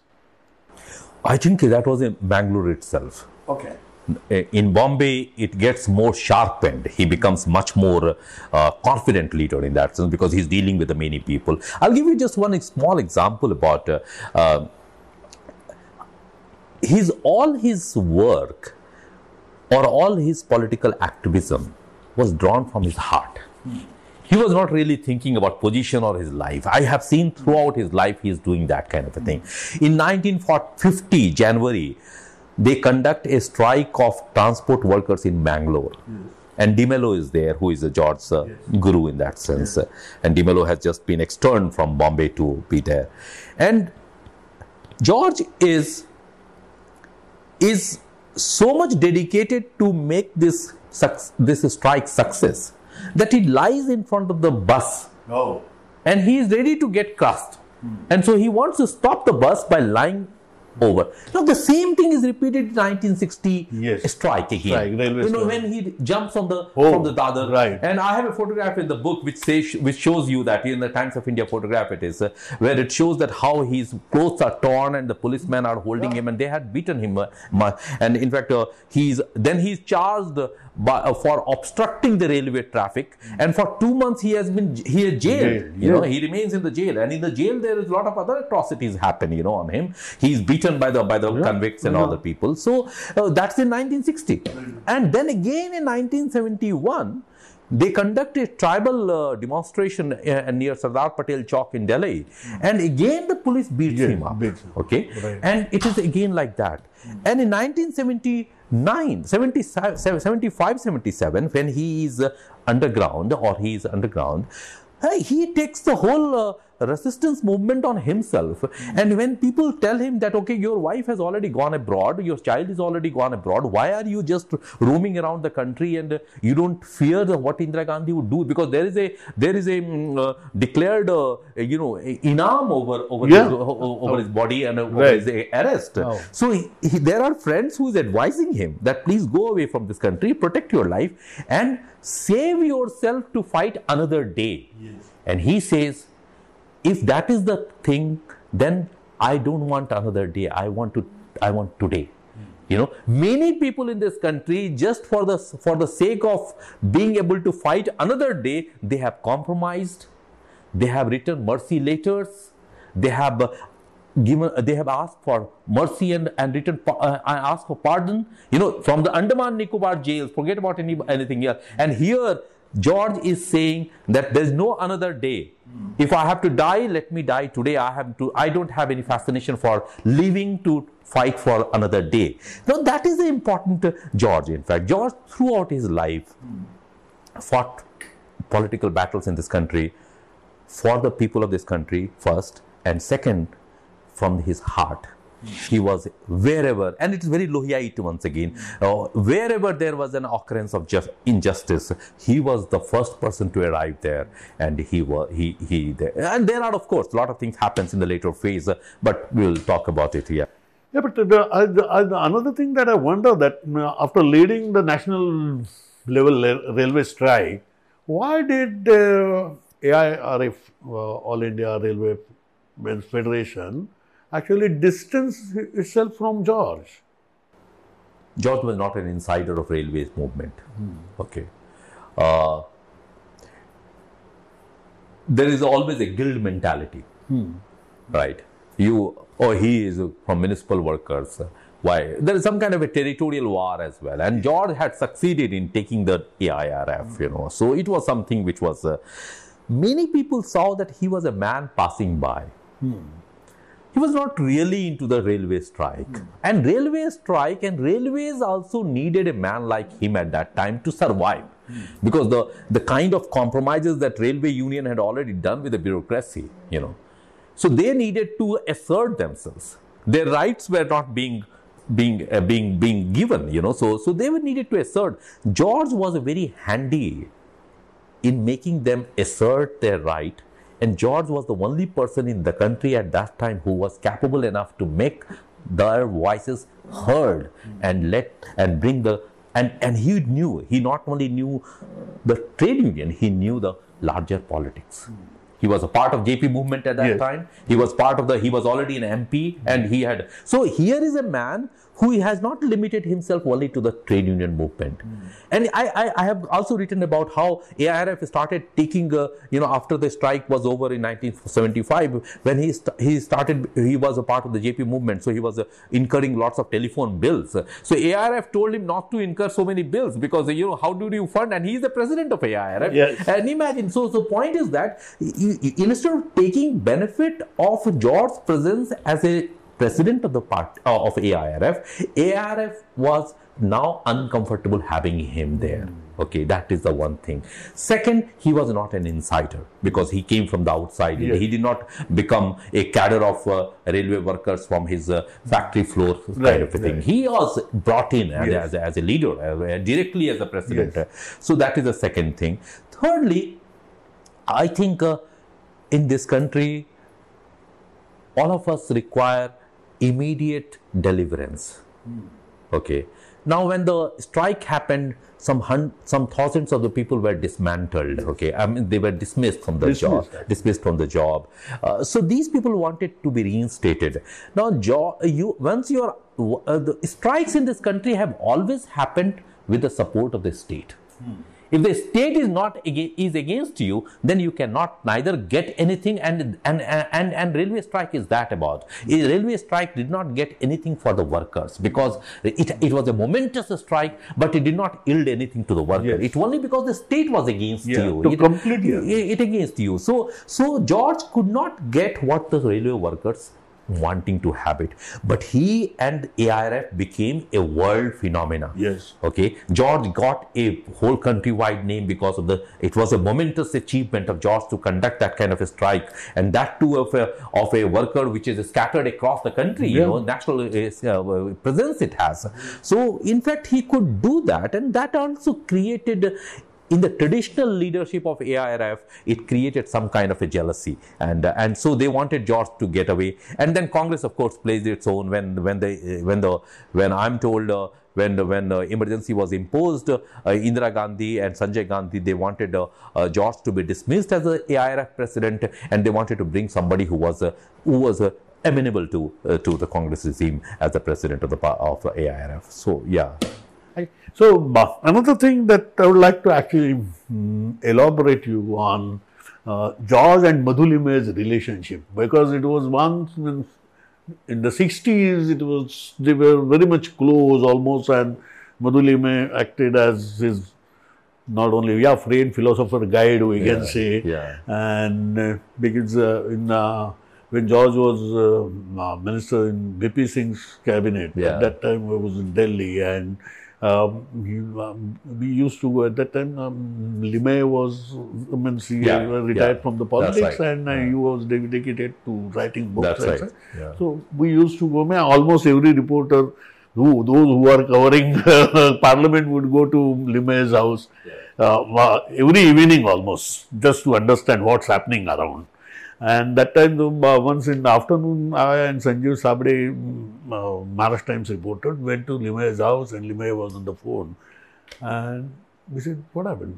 I think that was in Bangalore itself. Okay. in Bombay, it gets more sharpened. He becomes much more uh, confident leader in that sense because he's dealing with the many people. I'll give you just one small example about uh, uh, his all his work or all his political activism was drawn from his heart. He was not really thinking about position or his life. I have seen throughout his life he is doing that kind of a thing. In 1950 January, they conduct a strike of transport workers in Bangalore. And Di Mello is there, who is a George uh, guru in that sense. And Di Mello has just been externed from Bombay to be there. And George is is so much dedicated to make this this strike success that he lies in front of the bus Oh. and he is ready to get crushed. Hmm. And so he wants to stop the bus by lying over. Now the same thing is repeated in 1960 Yes. strike again. Strike, you know strike. when he jumps on the Oh, from the dadar. right. And I have a photograph in the book which says which shows you that in the Times of India photograph it is uh, where it shows that how his clothes are torn and the policemen are holding him and they had beaten him. Uh, and in fact, uh, he's then he's charged by, uh, for obstructing the railway traffic. And for two months he has been he is jailed. Jail, You know he remains in the jail, and in the jail there is a lot of other atrocities happen. You know on him. He's beaten by the by the convicts and yeah. other people. So uh, that's in 1960, and then again in 1971. They conduct a tribal uh, demonstration uh, near Sardar Patel Chowk in Delhi, and again the police beats Yeah, him up. him. Okay, Right. and it is again like that. And in 1979, 77, 75, 77, when he is uh, underground or he is underground, uh, he takes the whole uh, resistance movement on himself. And when people tell him that, okay, your wife has already gone abroad, your child is already gone abroad, why are you just roaming around the country and uh, you don't fear the, what Indira Gandhi would do? Because there is a there is a mm, uh, declared, uh, you know, inam over over Yeah. his, o- over his body and over Right. his uh, arrest. Oh. So he, he- there are friends who is advising him that please go away from this country, protect your life, and save yourself to fight another day. And he says, if that is the thing, then I don't want another day. I want to. I want today. You know, many people in this country, just for the for the sake of being able to fight another day, they have compromised. They have written mercy letters. They have uh, given. They have asked for mercy and and written pa- uh, asked for pardon. You know, from the Andaman Nicobar jails. Forget about any anything else. And here, George is saying that there is no another day. If I have to die, let me die today. I have to. I don't have any fascination for living to fight for another day. Now that is the important George. In fact, George throughout his life fought political battles in this country for the people of this country first, and second, from his heart. He was wherever, and it is very Lohiite once again, uh, wherever there was an occurrence of just injustice, he was the first person to arrive there, and he was he he there. And there are of course a lot of things happens in the later phase, uh, but we'll talk about it here. Yeah, but the, uh, uh, another thing that I wonder that uh, after leading the national level railway strike, why did uh, AIRF, All India Railway Men's Federation, actually distanced itself from George. George was not an insider of railways movement. Hmm. Okay. Uh, there is always a guild mentality, hmm. right? You or oh, he is from municipal workers. Why? There is some kind of a territorial war as well, and George had succeeded in taking the AIRF. You know, so it was something which was. Uh, many people saw that he was a man passing by. Hmm he was not really into the railway strike. Mm. And railway strike and railways also needed a man like him at that time to survive. Mm. Because the, the kind of compromises that railway union had already done with the bureaucracy, you know. So they needed to assert themselves. Their rights were not being being uh, being being given you know so so they were needed to assert george was very handy in making them assert their right and George was the only person in the country at that time who was capable enough to make their voices heard and let and bring the and and he knew he not only knew the trade union he knew the larger politics he was a part of jp movement at that yes. time he was part of the he was already an mp and he had so here is a man who has not limited himself only to the trade union movement. Mm. And I, I, I, have also written about how AIRF started taking, uh, you know, after the strike was over in 1975, when he, st- he started, he was a part of the JP movement, so he was uh, incurring lots of telephone bills. So AIRF told him not to incur so many bills because, you know, how do you fund? And he is the president of AIRF. Yes. And imagine, so the point is that instead of taking benefit of George's presence as a president of the part uh, of AIRF, AIRF was now uncomfortable having him there. Okay, that is the one thing. Second, he was not an insider because he came from the outside. Yes. He did not become a cadre of uh, railway workers from his uh, factory floor kind right, of a thing. Right. He was brought in yes. as, a, as, a, leader, uh, directly as a president. Yes. So that is the second thing. Thirdly, I think uh, in this country, all of us require immediate deliverance. Mm. Okay. Now, when the strike happened, some hun- some thousands of the people were dismantled. Okay, I mean they were dismissed from the dismissed. job, dismissed from the job. Uh, so these people wanted to be reinstated. Now, jo- you once you are uh, the strikes in this country have always happened with the support of the state. Hmm. If the state is not is against you, then you cannot neither get anything and and and and railway strike is that about. A railway strike did not get anything for the workers because it, it was a momentous strike, but it did not yield anything to the worker. Yes. It only because the state was against yeah, you. To it, complete it, it against you. So so George could not get what the railway workers wanting to have it. But he and AIRF became a world phenomena. Yes. Okay. George got a whole countrywide name because of the. It was a momentous achievement of George to conduct that kind of a strike, and that too of a of a worker which is scattered across the country. Yeah. You know, national uh, presence it has. So in fact, he could do that, and that also created in the traditional leadership of AIRF, it created some kind of a jealousy, and uh, and so they wanted George to get away. And then Congress, of course, plays its own when when they when the when I'm told. Uh, when when uh, emergency was imposed, uh, Indira Gandhi and Sanjay Gandhi they wanted uh, uh, George to be dismissed as a AIRF president, and they wanted to bring somebody who was who was amenable to to the Congress regime as the president of the of AIRF. So yeah. So, another thing that I would like to actually um, elaborate you on uh, George and Madhu Limaye's relationship because it was once in, in the 60s, it was they were very much close almost, and Madhu Limaye acted as his not only yeah friend, philosopher, guide we yeah, can say, yeah. and uh, because uh, in uh, when George was uh, minister in VP Singh's cabinet yeah. at that time, I was in Delhi and Um, um, we used to go at that time. Um, Limaye was, I mean, he Yeah, retired yeah. from the politics, right. and uh, he was dedicated to writing books. That's right. Yeah. So we used to go. I mean, almost every reporter, who those who are covering [LAUGHS] Parliament, would go to Limaye's house uh, every evening almost, just to understand what's happening around. And that time, uh, once in the afternoon, I and Sanjeev Sabre, uh, Maharashtra Times reporter, went to Limaye's house, and Limaye was on the phone. And we said, "What happened?"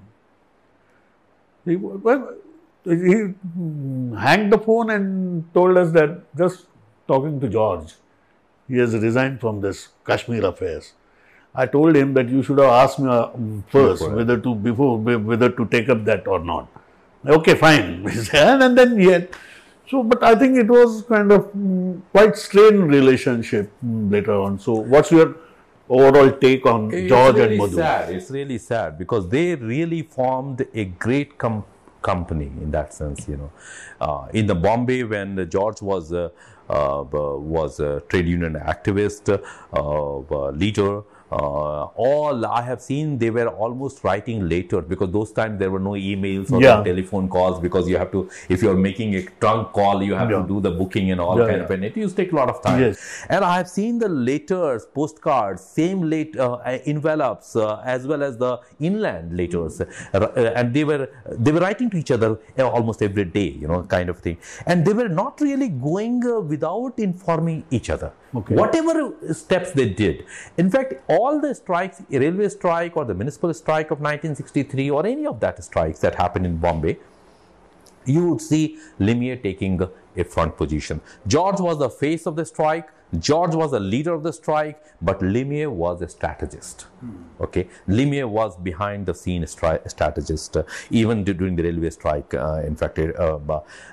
He, well, he mm, hanged the phone and told us that just talking to George, he has resigned from this Kashmir affairs. I told him that you should have asked me uh, first whether to before whether to take up that or not. Okay, fine. [LAUGHS] And then yet. So, but I think it was kind of mm, quite strained relationship mm, later on. So, what's your overall take on It's George really and Madhu? sad. It's really sad because they really formed a great com- company in that sense. You know, uh, in the Bombay when George was uh, uh, was a trade union activist, uh, uh, leader. Uh, all I have seen, they were almost writing later because those times there were no emails or Yeah. telephone calls because you have to, if you're making a trunk call, you have Yeah. to do the booking and all Yeah, kind of, and it used to take a lot of time. Yes. And I have seen the letters, postcards, same late uh, envelopes, uh, as well as the inland letters, uh, uh, and they were they were writing to each other uh, almost every day, you know, kind of thing. And they were not really going uh, without informing each other. Okay. Whatever steps they did, in fact, all the strikes, railway strike or the municipal strike of 1963, or any of that strikes that happened in Bombay, you would see Limaye taking a front position. George was the face of the strike. George was the leader of the strike, but Limaye was a strategist. Okay, Limaye was behind the scene strategist, uh, even during the railway strike. Uh, in fact, it, uh,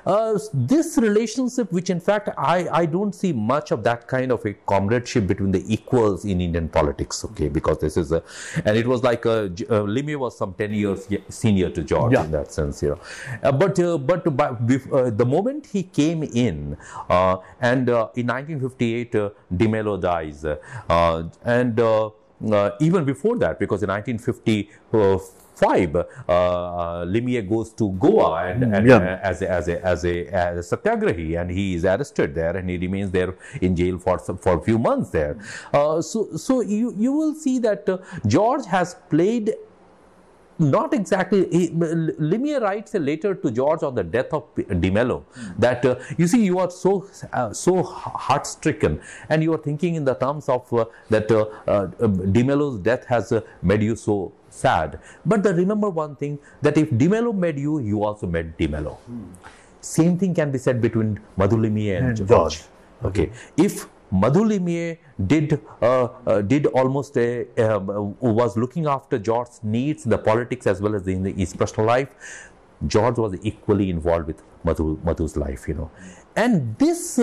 uh, this relationship, which in fact I, I don't see much of that kind of a comradeship between the equals in Indian politics. Okay, because this is a, and it was like uh, J- uh, Limaye was some ten years senior to George Yeah. in that sense, you know. Uh, but uh, but by, uh, the moment he came in, uh, and uh, in 1958, uh, Di Mello dies, and uh, uh, even before that, because in 1955. Uh, Limaye goes to Goa and, and Yeah. as a, as a as a as a satyagrahi, and he is arrested there, and he remains there in jail for some, for a few months there. Uh, so so you you will see that uh, George has played not exactly. He, Limaye writes a letter to George on the death of Di Mello that uh, you see you are so uh, so heart stricken and you are thinking in the terms of uh, that uh, uh, Di Mello's death has uh, made you so sad. But the, remember one thing that if Di Mello made you, you also made Di Mello. Same thing can be said between Madhu Limaye and, And George. George. Okay, if Madhu Limaye did uh, uh, did almost a um, uh, was looking after George's needs, in the politics as well as in the, his personal life, George was equally involved with Madhu Madhu's life, you know, and this.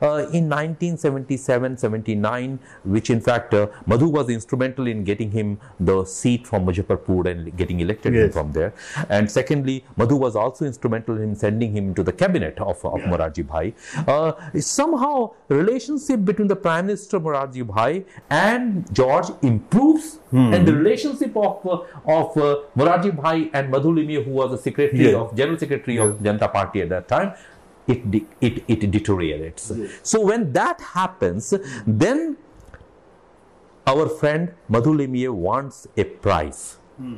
Uh, in 1977-79, which in fact uh, Madhu was instrumental in getting him the seat from Muzaffarpur and getting elected him Yes. from there. And secondly, Madhu was also instrumental in sending him to the cabinet of, of Morarji Bhai. Uh, somehow, relationship between the Prime Minister Morarji Bhai and George improves, and the relationship of uh, of uh, Morarji Bhai and Madhu Limaye, who was the secretary Yes. of General Secretary of Janata Party at that time. It, de- it, it deteriorates. So when that happens, then our friend Madhu Limaye wants a prize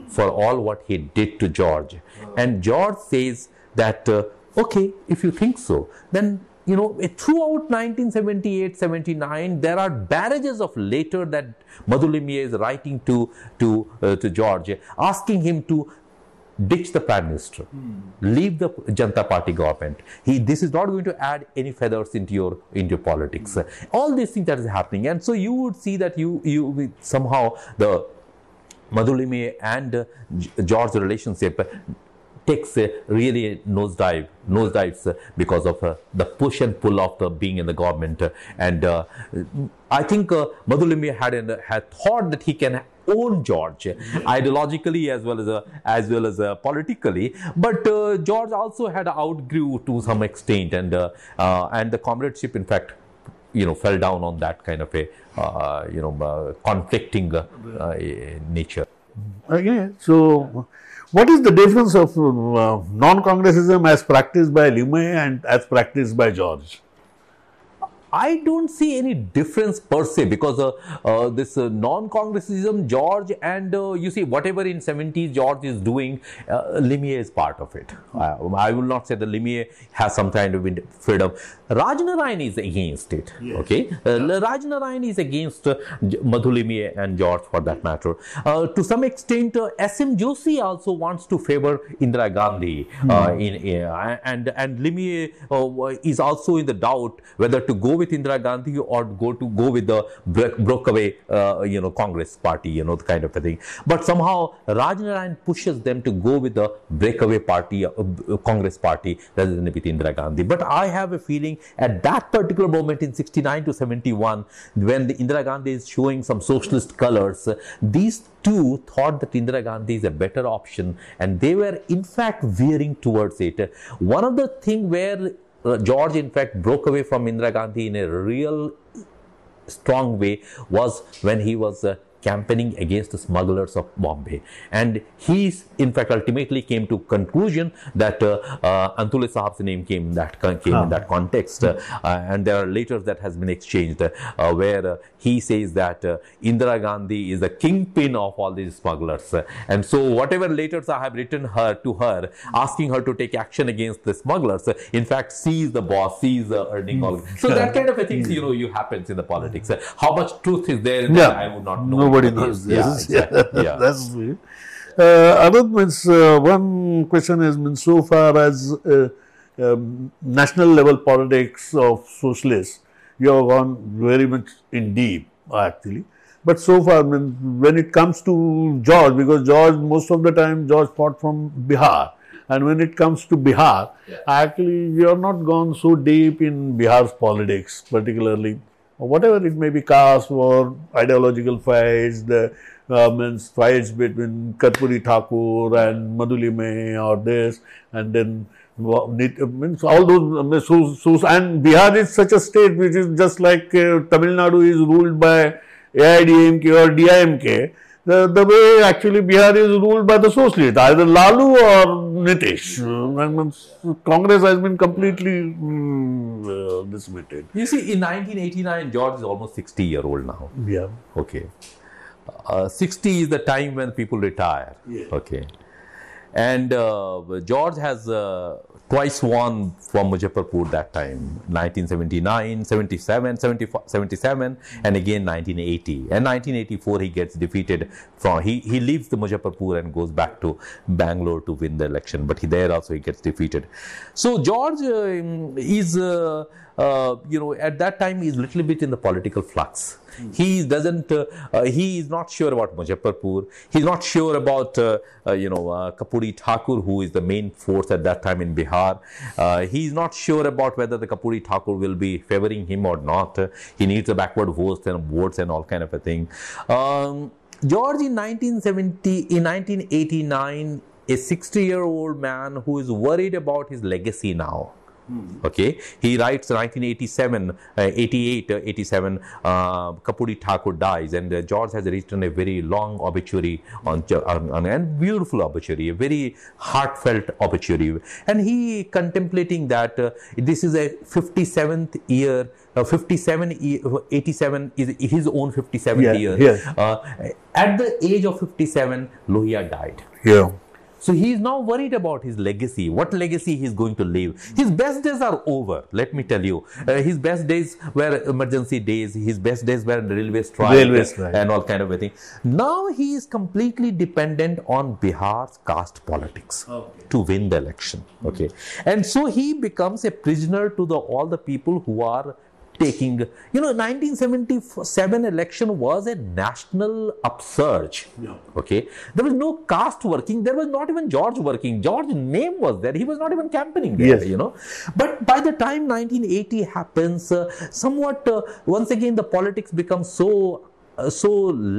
for all what he did to George. And George says that, uh, okay, if you think so, then you know, eh, throughout 1978 79, there are barrages of letter that Madhu Limaye is writing to, to, uh, to George, asking him to ditch the prime minister, leave the Janata Party government. He, this is not going to add any feathers into your into your politics. All these things that is happening, and so you would see that you you somehow the Madhu Limaye and uh, George relationship takes a really nosedive, nosedives uh, because of uh, the push and pull of the being in the government. uh, and uh, I think uh, Madhu Limaye had had thought that he can own George ideologically as well as uh, as well as uh, politically. But uh, George also had outgrew to some extent, and uh, uh, and the comradeship, in fact, you know, fell down on that kind of a, uh, you know, uh, conflicting uh, uh, nature. Okay, so what is the difference of uh, non-congressism as practiced by Limaye and as practiced by George? I don't see any difference per se because uh, uh, this uh, non-congressism, George, and uh, you see whatever in 70s George is doing, uh, Limaye is part of it. I will not say that Limaye has some kind of freedom. Raj Narayan is against it. Yes. Okay, uh, Raj Narayan is against uh, Madhu Limaye and George for that matter. to some extent, S.M. Joshi also wants to favor Indira Gandhi, mm. in, and and Limaye is also in the doubt whether to go with Indira Gandhi or go to go with the breakaway, uh, you know, Congress party, you know, the kind of a thing. But somehow Rajnarayan pushes them to go with the breakaway party, uh, uh, Congress party, rather than with Indira Gandhi. But I have a feeling at that particular moment in 69 to 71, when the Indira Gandhi is showing some socialist colors, these two thought that Indira Gandhi is a better option and they were in fact veering towards it. One of the thing where George, in fact, broke away from Indira Gandhi in a real strong way was when he was uh, campaigning against the smugglers of Bombay. And he, in fact, ultimately came to conclusion that uh, uh, Antulay Sahab's name came that came in that context. Uh, and there are letters that has been exchanged uh, where uh, he says that uh, Indira Gandhi is the kingpin of all these smugglers. And so whatever letters I have written her to her, asking her to take action against the smugglers, in fact, sees the boss, sees the earning all. So that kind of a thing, you know, you happens in the politics. How much truth is there that, I would not know. Nobody knows this. Yeah, exactly. [LAUGHS] yeah. That's sweet. Uh, other means uh, one question has been so far as uh, um, national level politics of socialists, you have gone very much in deep actually. But so far, when, when it comes to George, because George most of the time George fought from Bihar, and when it comes to Bihar, yeah. actually we have not gone so deep in Bihar's politics, particularly whatever it may be, caste or ideological fights, the uh, means fights between Karpuri Thakur and Madhu Limaye or this, and then means all those so, so and Bihar is such a state which is just like uh, Tamil Nadu is ruled by AIDMK or DIMK the, the way actually Bihar is ruled by the socialists, either Lalu or Nitish. Congress has been completely mm, uh, dismitted. You see, in 1989, George is almost 60 year old now. Yeah. Okay. Uh, 60 is the time when people retire. Yeah. Okay. And uh, George has uh, twice won from Muzaffarpur that time 1979, 77, 77, and again 1980. And 1984, he gets defeated from, he, he leaves the Muzaffarpur and goes back to Bangalore to win the election. But he, there also he gets defeated. So George uh, is, uh, uh, you know, at that time he's little bit in the political flux. He doesn't, uh, uh, he is not sure about Muzaffarpur. He's not sure about, uh, you know, Karpuri Thakur, who is the main force at that time in Bihar. Uh, he's not sure about whether the Karpuri Thakur will be favoring him or not. he needs a backward votes and votes and all kind of a thing. Um, George in 1970, in 1989, a 60 year old man who is worried about his legacy now. Hmm. Okay, he writes 1987, uh, 88, uh, 87. Uh, Thakur dies, and uh, George has written a very long obituary on, on, on and beautiful obituary, a very heartfelt obituary, and he contemplating that uh, this is a 57th year uh, 57 87 is his own 57th yeah, year yeah. Uh, at the age of 57 lohia died yeah so he is now worried about his legacy, what legacy he is going to leave. His best days are over, let me tell you. Uh, his best days were emergency days, his best days were railway strike railway strike. and all kind of a thing. Now he is completely dependent on Bihar's caste politics okay. to win the election. Okay. And so he becomes a prisoner to the all the people who are taking, you know, 1977 election was a national upsurge. Yeah. Okay. There was no caste working. There was not even George working. George's name was there. He was not even campaigning there, yes. you know. But by the time 1980 happens, uh, somewhat, uh, once again, the politics becomes so so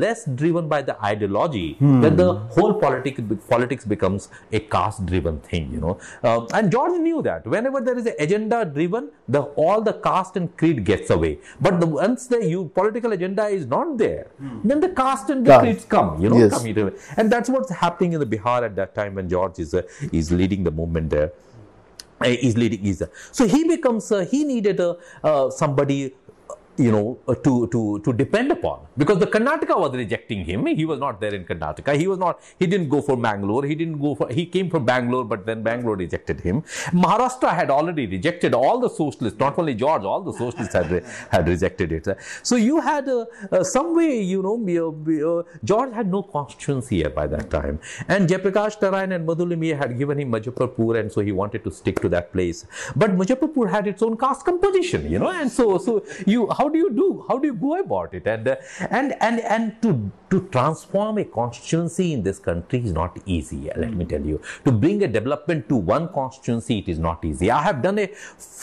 less driven by the ideology that the whole politic, politics becomes a caste driven thing, you know. Um, and George knew that whenever there is an agenda driven, the all the caste and creed gets away. But the, once the you, political agenda is not there, then the caste and the creeds come, you know, Yes. come And that's what's happening in the Bihar at that time when George is, uh, is leading the movement there uh, is leading is so he becomes uh, he needed uh, uh, somebody uh, you know uh, to to to depend upon. Because the karnataka was rejecting him. He was not there in karnataka. He was not he didn't go for bangalore he didn't go for he came for bangalore but then bangalore rejected him. Maharashtra had already rejected all the socialists. Not only george all the socialists had re- had rejected it. So you had uh, uh, some way you know uh, uh, george had no constituency here by that time. And jayaprakash narayan and madhu limaye had given him Muzaffarpur and so he wanted to stick to that place. But Muzaffarpur had its own caste composition you know and so so you how do you do how do you go about it and uh, and and and to to transform a constituency in this country is not easy let me tell you to bring a development to one constituency it is not easy i have done a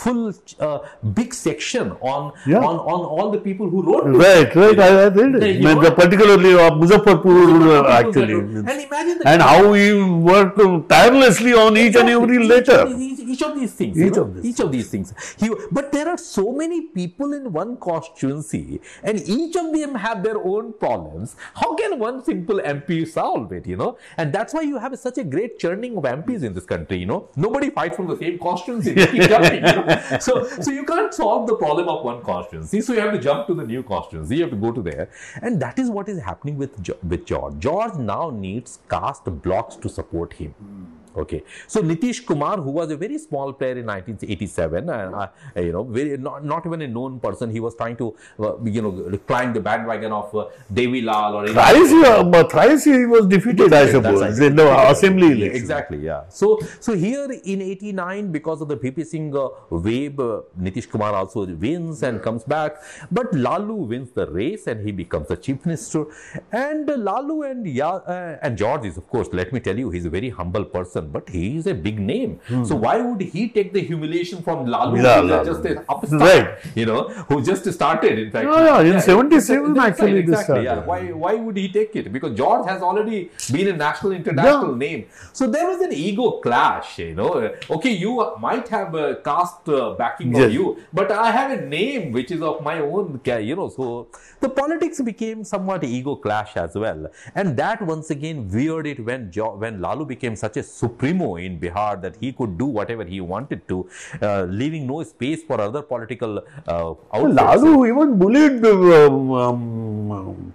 full uh, big section on Yeah. on on all the people who wrote. Right, right. I, I read it. you I mean, know- particularly of Muzaffarpur, uh, actually. and imagine And how we worked tirelessly on each and every letter. Each, each of these things. Each know, of these each of these things. He, but there are so many people in one constituency, and each of them have their own problems. How can one simple MP solve it? You know, and that's why you have such a great churning of MPs in this country. You know, nobody fights from the same constituency. They keep jumping, you know? [LAUGHS] So, so you can't solve the problem of one constituency. So you have to jump to the new constituency. You have to go to there, and that is what is happening with with George. George now needs caste blocks to support him. Hmm. Okay, so Nitish Kumar, who was a very small player in 1987, and uh, you know, very not, not even a known person, he was trying to uh, you know climb the bandwagon of uh, Devi Lal or Thrice, he, uh, thrice he was defeated, I suppose, right. in the assembly election. Exactly, yeah. So, so here in '89, because of the VP Singh uh, wave, uh, Nitish Kumar also wins and comes back. But Lalu wins the race and he becomes the chief minister. And uh, Lalu and ya, uh, and George is, of course, let me tell you, he's a very humble person, but he is a big name. So why would he take the humiliation from Lalu, Yeah, who's uh, just an upstart, Right. you know, who just started, in fact. Yeah, yeah, in 77 that's actually right, this exactly, yeah. Why, why would he take it? Because George has already been a national, international name. So there was an ego clash, you know. Okay, you might have a caste uh, backing for Yes. you, but I have a name which is of my own, you know. So the politics became somewhat ego clash as well, and that once again veered it when jo- when Lalu became such a supremo in Bihar that he could do whatever he wanted to, uh, leaving no space for other political uh, outfits. Lalu even bullied um, um,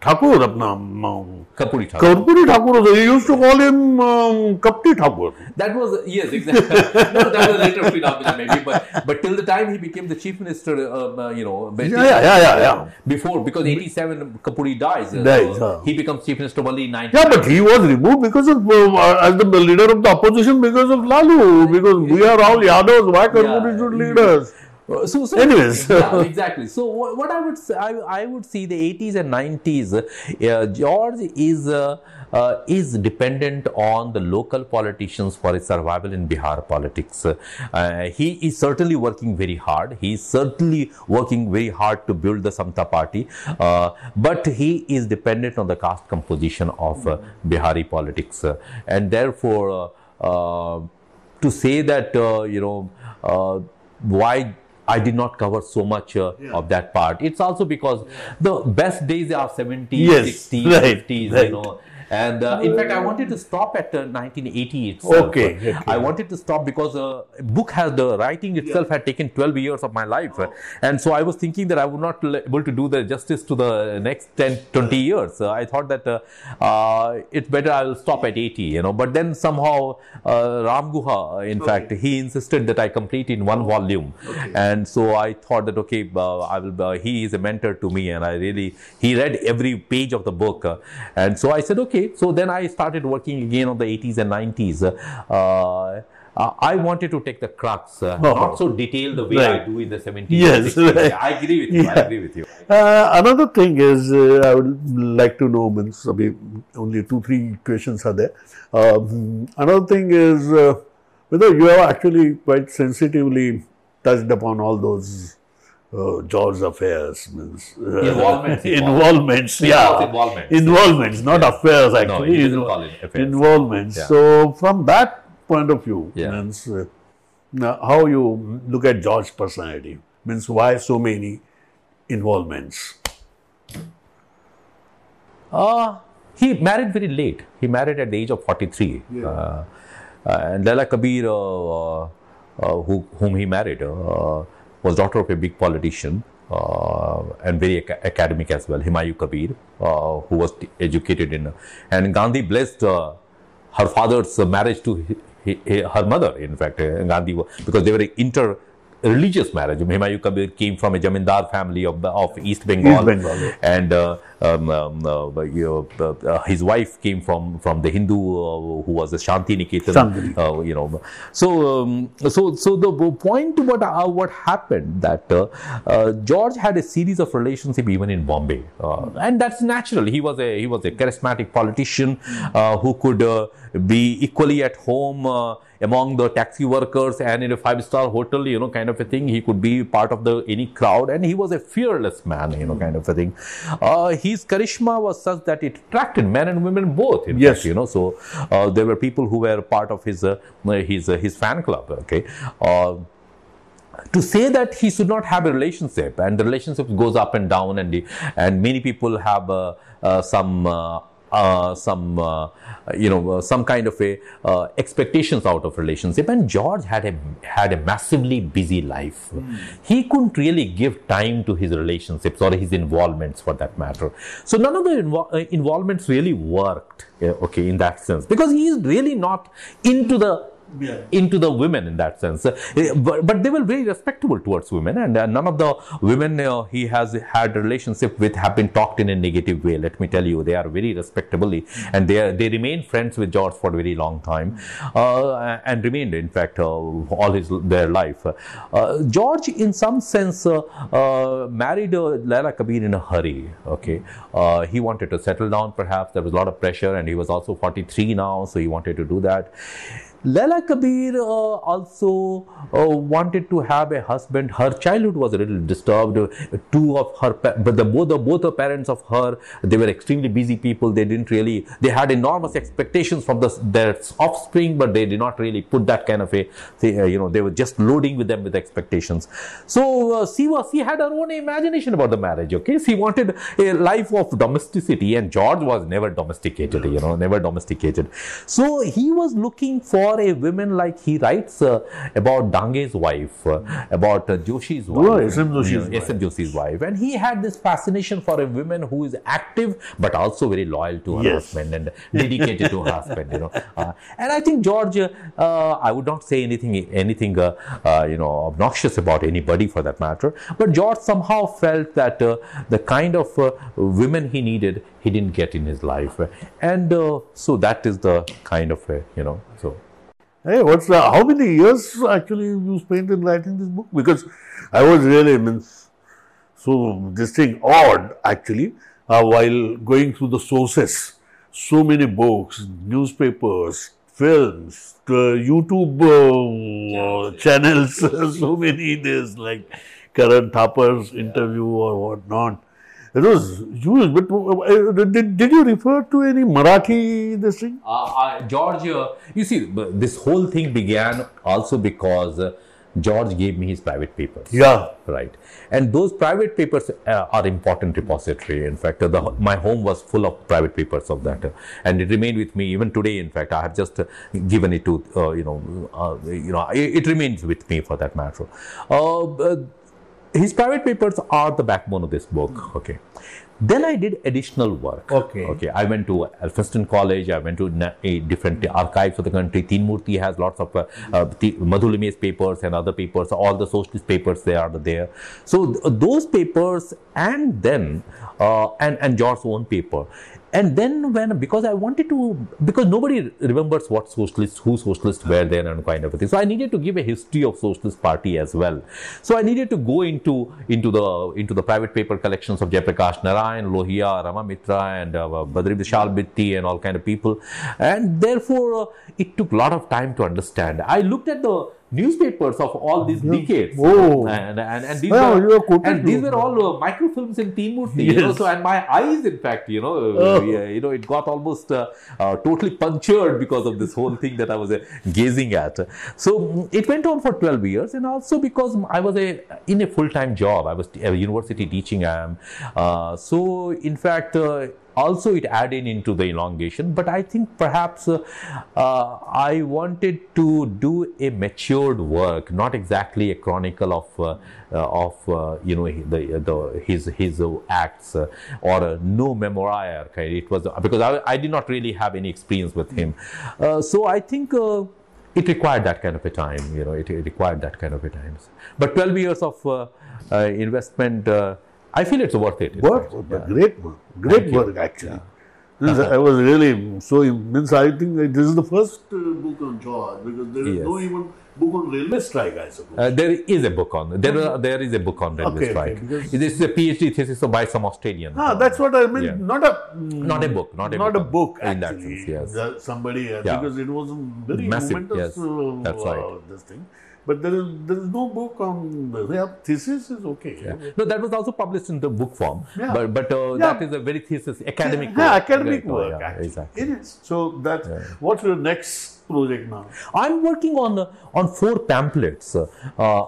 Thakur, apna, um, Kapuri Thakur. Karpuri Thakur. He used to call him um, Kapti Thakur. That was yes, exactly. [LAUGHS] no, that was a later phenomenon maybe, but but till the time he became the chief minister, um, uh, you know, Yeah, yeah, yeah, yeah, yeah. Before because eighty seven Karpuri dies, uh, Dies, so huh. he becomes chief minister only in ninety. Yeah, but he was removed because of, uh, as the leader of the opposition because of Lalu. Because we are all Yadavs. Why Karpuri should lead us? Uh, So, so Anyways. [LAUGHS] yeah, exactly. So what, what I would say, I, I would see the 80s and 90s. Uh, George is uh, uh, is dependent on the local politicians for his survival in Bihar politics. Uh, he is certainly working very hard. He is certainly working very hard to build the Samata party, uh, but he is dependent on the caste composition of uh, Bihari politics, uh, and therefore. Uh, uh, to say that uh, you know uh, why I did not cover so much uh, of that part. It's also because the best days are 70s, Yes, 60s, right, 50s, right. you know. And uh, in fact, I wanted to stop at uh, 1980 itself. Okay, okay. I wanted to stop because uh, book has the writing itself had taken 12 years of my life, and so I was thinking that I would not be able to do the justice to the next 10, 20 years. I thought that uh, uh, it's better I will stop at 80, you know. But then somehow uh, Ram Guha, in fact, he insisted that I complete in one volume, and so I thought that okay, uh, I will. He is a mentor to me, and I really he read every page of the book, uh, and so I said okay. So then I started working again on the 80s and 90s. Uh, uh, I wanted to take the crux, uh, Oh. not so detailed the way I do in the 70s. Yes, right. I agree with you. I agree with you. Uh, another thing is, uh, I would like to know, means, I mean, only two, three questions are there. Um, another thing is whether you have actually quite sensitively touched upon all those uh, George's affairs means uh, Involvements. involvements, He yeah, involvements. involvements, not affairs actually. he doesn't call it affairs. Involvements. Yeah. So from that point of view, Yeah. means uh, how you look at George's personality means why so many involvements. Uh, he married very late. He married at the age of 43. Uh, uh, and Laila Kabir, uh, uh, uh, who, whom he married, uh, was daughter of a big politician uh, and very aca- academic as well, Humayun Kabir, uh, who was t- educated in. And Gandhi blessed uh, her father's marriage to hi- hi- her mother, in fact. Gandhi, because they were inter religious marriage. Humayun Kabir came from a jamindar family of, of East Bengal, East Bengal, and uh, um, um, uh, you know, uh, his wife came from from the Hindu uh, who was a Shanti Niketan. Uh, you know, so um, so so the point what uh, what happened that uh, uh, George had a series of relationship even in Bombay, uh, and that's natural. He was a he was a charismatic politician uh, who could uh, be equally at home. Among the taxi workers and in a five star hotel you know kind of a thing he could be part of the any crowd. And he was a fearless man you know kind of a thing. Uh, his charisma was such that it attracted men and women both Yes. fact, you know. So uh, there were people who were part of his uh, his uh, his fan club okay? Uh, to say that he should not have a relationship and the relationship goes up and down and and many people have uh, uh, some uh, uh, some uh, you know uh, some kind of a uh, expectations out of relationship. And george had a had a massively busy life. He couldn't really give time to his relationships or his involvements for that matter. So none of the invo- uh, involvements really worked okay in that sense. Because he is really not into the Yeah. into the women in that sense. Uh, but, but they were very respectable towards women, and uh, none of the women uh, he has had relationship with have been talked in a negative way. Let me tell you, they are very respectably, and they are, they remain friends with George for a very long time, uh, and remained, in fact, uh, all his their life. Uh, George, in some sense, married Laila Kabir in a hurry. Okay, he wanted to settle down. Perhaps there was a lot of pressure, and he was also 43 now, so he wanted to do that. Laila Kabir uh, also uh, wanted to have a husband. Her childhood was a little disturbed. Two of her, but the both the both the parents of her, they were extremely busy people. They didn't really, they had enormous expectations from the, their offspring, but they did not really put that kind of a, they, uh, you know, they were just loading with them with expectations. So uh, she was, she had her own imagination about the marriage. Okay, she wanted a life of domesticity, and George was never domesticated. You know, never domesticated. So he was looking for a woman like he writes uh, about Dange's wife, uh, about uh, Joshi's wife, Oh, SM Joshi's wife. SM Joshi's wife, and he had this fascination for a woman who is active but also very loyal to her Yes. husband and dedicated to her husband. You know, [LAUGHS] uh, and I think George, uh, uh, I would not say anything anything uh, uh, you know obnoxious about anybody for that matter, but George somehow felt that uh, the kind of uh, women he needed he didn't get in his life, and uh, so that is the kind of you know so. Hey, what's the, how many years actually you spent in writing this book? Because I was really, means, so this thing odd actually, uh, while going through the sources, so many books, newspapers, films, uh, YouTube uh, channels, [LAUGHS] so many there's like Karan Thapar's interview or whatnot. It was huge, but uh, did, did you refer to any Marathi this thing? Uh, uh, George, uh, you see, this whole thing began also because uh, George gave me his private papers. Yeah. Right. And those private papers uh, are important repository. In fact, uh, the, my home was full of private papers of that. uh, and it remained with me even today. In fact, I have just uh, given it to, uh, you know, uh, you know, it, it remains with me for that matter. His private papers are the backbone of this book. Okay. Then I did additional work. Okay. Okay. I went to Elphinstone College. I went to na- a different archives of the country. Teen Murti has lots of uh, uh, papers and other papers. All the socialist papers they are there. So th- those papers and then uh, and and George's own paper. And then when because I wanted to because nobody remembers what socialists who socialists were then and kind of a thing. So I needed to give a history of socialist party as well. So I needed to go into into the into the private paper collections of Jayaprakash Narayan, Lohia, Rama Mitra, and uh, Badri Vishal Pitti and all kind of people. And therefore, uh, it took a lot of time to understand. I looked at the newspapers of all these decades. Oh. And, and, and these, were, and these were all uh, microfilms in Teen Murti. You know, so, and my eyes, in fact, you know, Oh. yeah, you know, it got almost uh, uh, totally punctured because of this whole thing that I was uh, gazing at. So it went on for 12 years, and also because I was a in a full time job. I was a university teaching. I am. Uh, so in fact. Also it added into the elongation but i think perhaps uh, uh, i wanted to do a matured work not exactly a chronicle of uh, uh, of uh, you know the, the his his acts uh, or no memoir okay? it was because I, I did not really have any experience with him so i think it required that kind of a time you know it, it required that kind of a time but 12 years of investment i feel it's worth it Work, fact. but great work, great Thank you. work actually. This is- I was really so means I think this is the first uh, book on George because there is Yes. no even book on railway strike, I suppose. Uh, there is a book on there. Are, there is a book on railway Okay, okay, strike. because- this is a PhD thesis by some Australian. ah, that's what I mean. Yeah. Not a Not a book, not a not book a book in that sense, yes. Somebody uh, Yeah. because it was a very Massive, momentous. yes. Uh, That's right. this thing, but there is there is no book on the yeah, thesis is okay. No, that was also published in the book form. Yeah. But but uh, Yeah. that is a very thesis academic. Yeah, work. academic oh, work. yeah, actually. exactly. It is. So that what's your next project now? I'm working on uh, on four pamphlets. Uh, uh,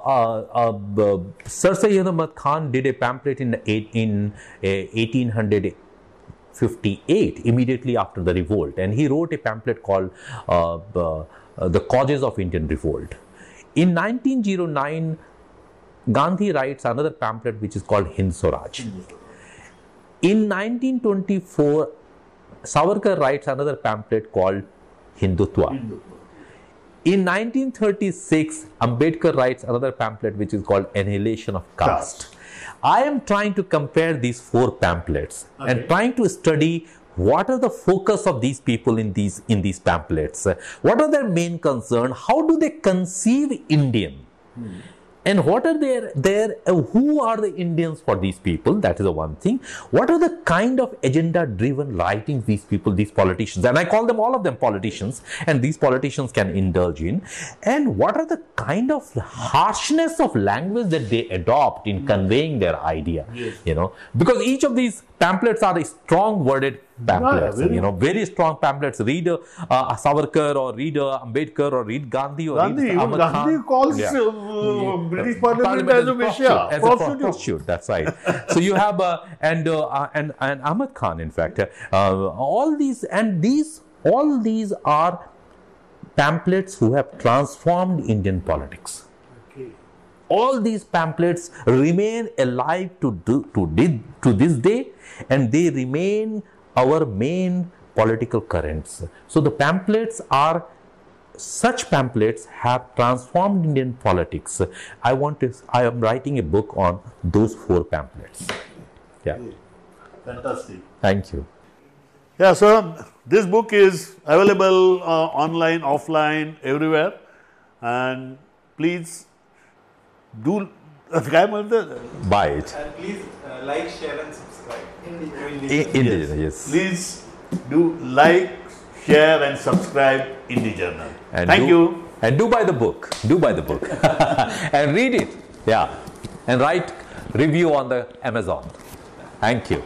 uh, uh, Sir Syed Ahmad Khan did a pamphlet in eight, in uh, 1858, immediately after the revolt, and he wrote a pamphlet called uh, uh, "The Causes of Indian Revolt." In 1909, Gandhi writes another pamphlet which is called Hind Swaraj. In 1924, Savarkar writes another pamphlet called Hindutva. In 1936, Ambedkar writes another pamphlet which is called Annihilation of Caste. I am trying to compare these four pamphlets Okay. and trying to study what are the focus of these people in these in these pamphlets. What are their main concern? How do they conceive Indian? and what are their their uh, who are the indians for these people that is the one thing what are the kind of agenda driven writings these people these politicians and i call them all of them politicians and these politicians can indulge in and what are the kind of harshness of language that they adopt in conveying their idea Yes. you know because each of these pamphlets are a strong worded pamphlets you know very strong pamphlets read uh, uh, savarkar or read uh, ambedkar or read gandhi or Gandhi, read even Ahmad Gandhi Khan. calls Yeah. uh, British Parliament Parliament as as a prostitute. That's right. so you have uh, and uh, and and Ahmad Khan, in fact, uh, all these and these all these are pamphlets who have transformed Indian politics. Okay. All these pamphlets remain alive to do, to to this day, and they remain our main political currents. So the pamphlets are such pamphlets have transformed Indian politics. I want to I am writing a book on those four pamphlets. Yeah. Fantastic. Thank you. Yeah, so this book is available uh, online, offline, everywhere. And please do buy it. And please uh, like, share, and subscribe. I- Indian, yes. Please do like, share, and subscribe Indie Journal. And Thank do- you. And do buy the book. Do buy the book. [LAUGHS] and read it. Yeah. And write review on the Amazon. Thank you.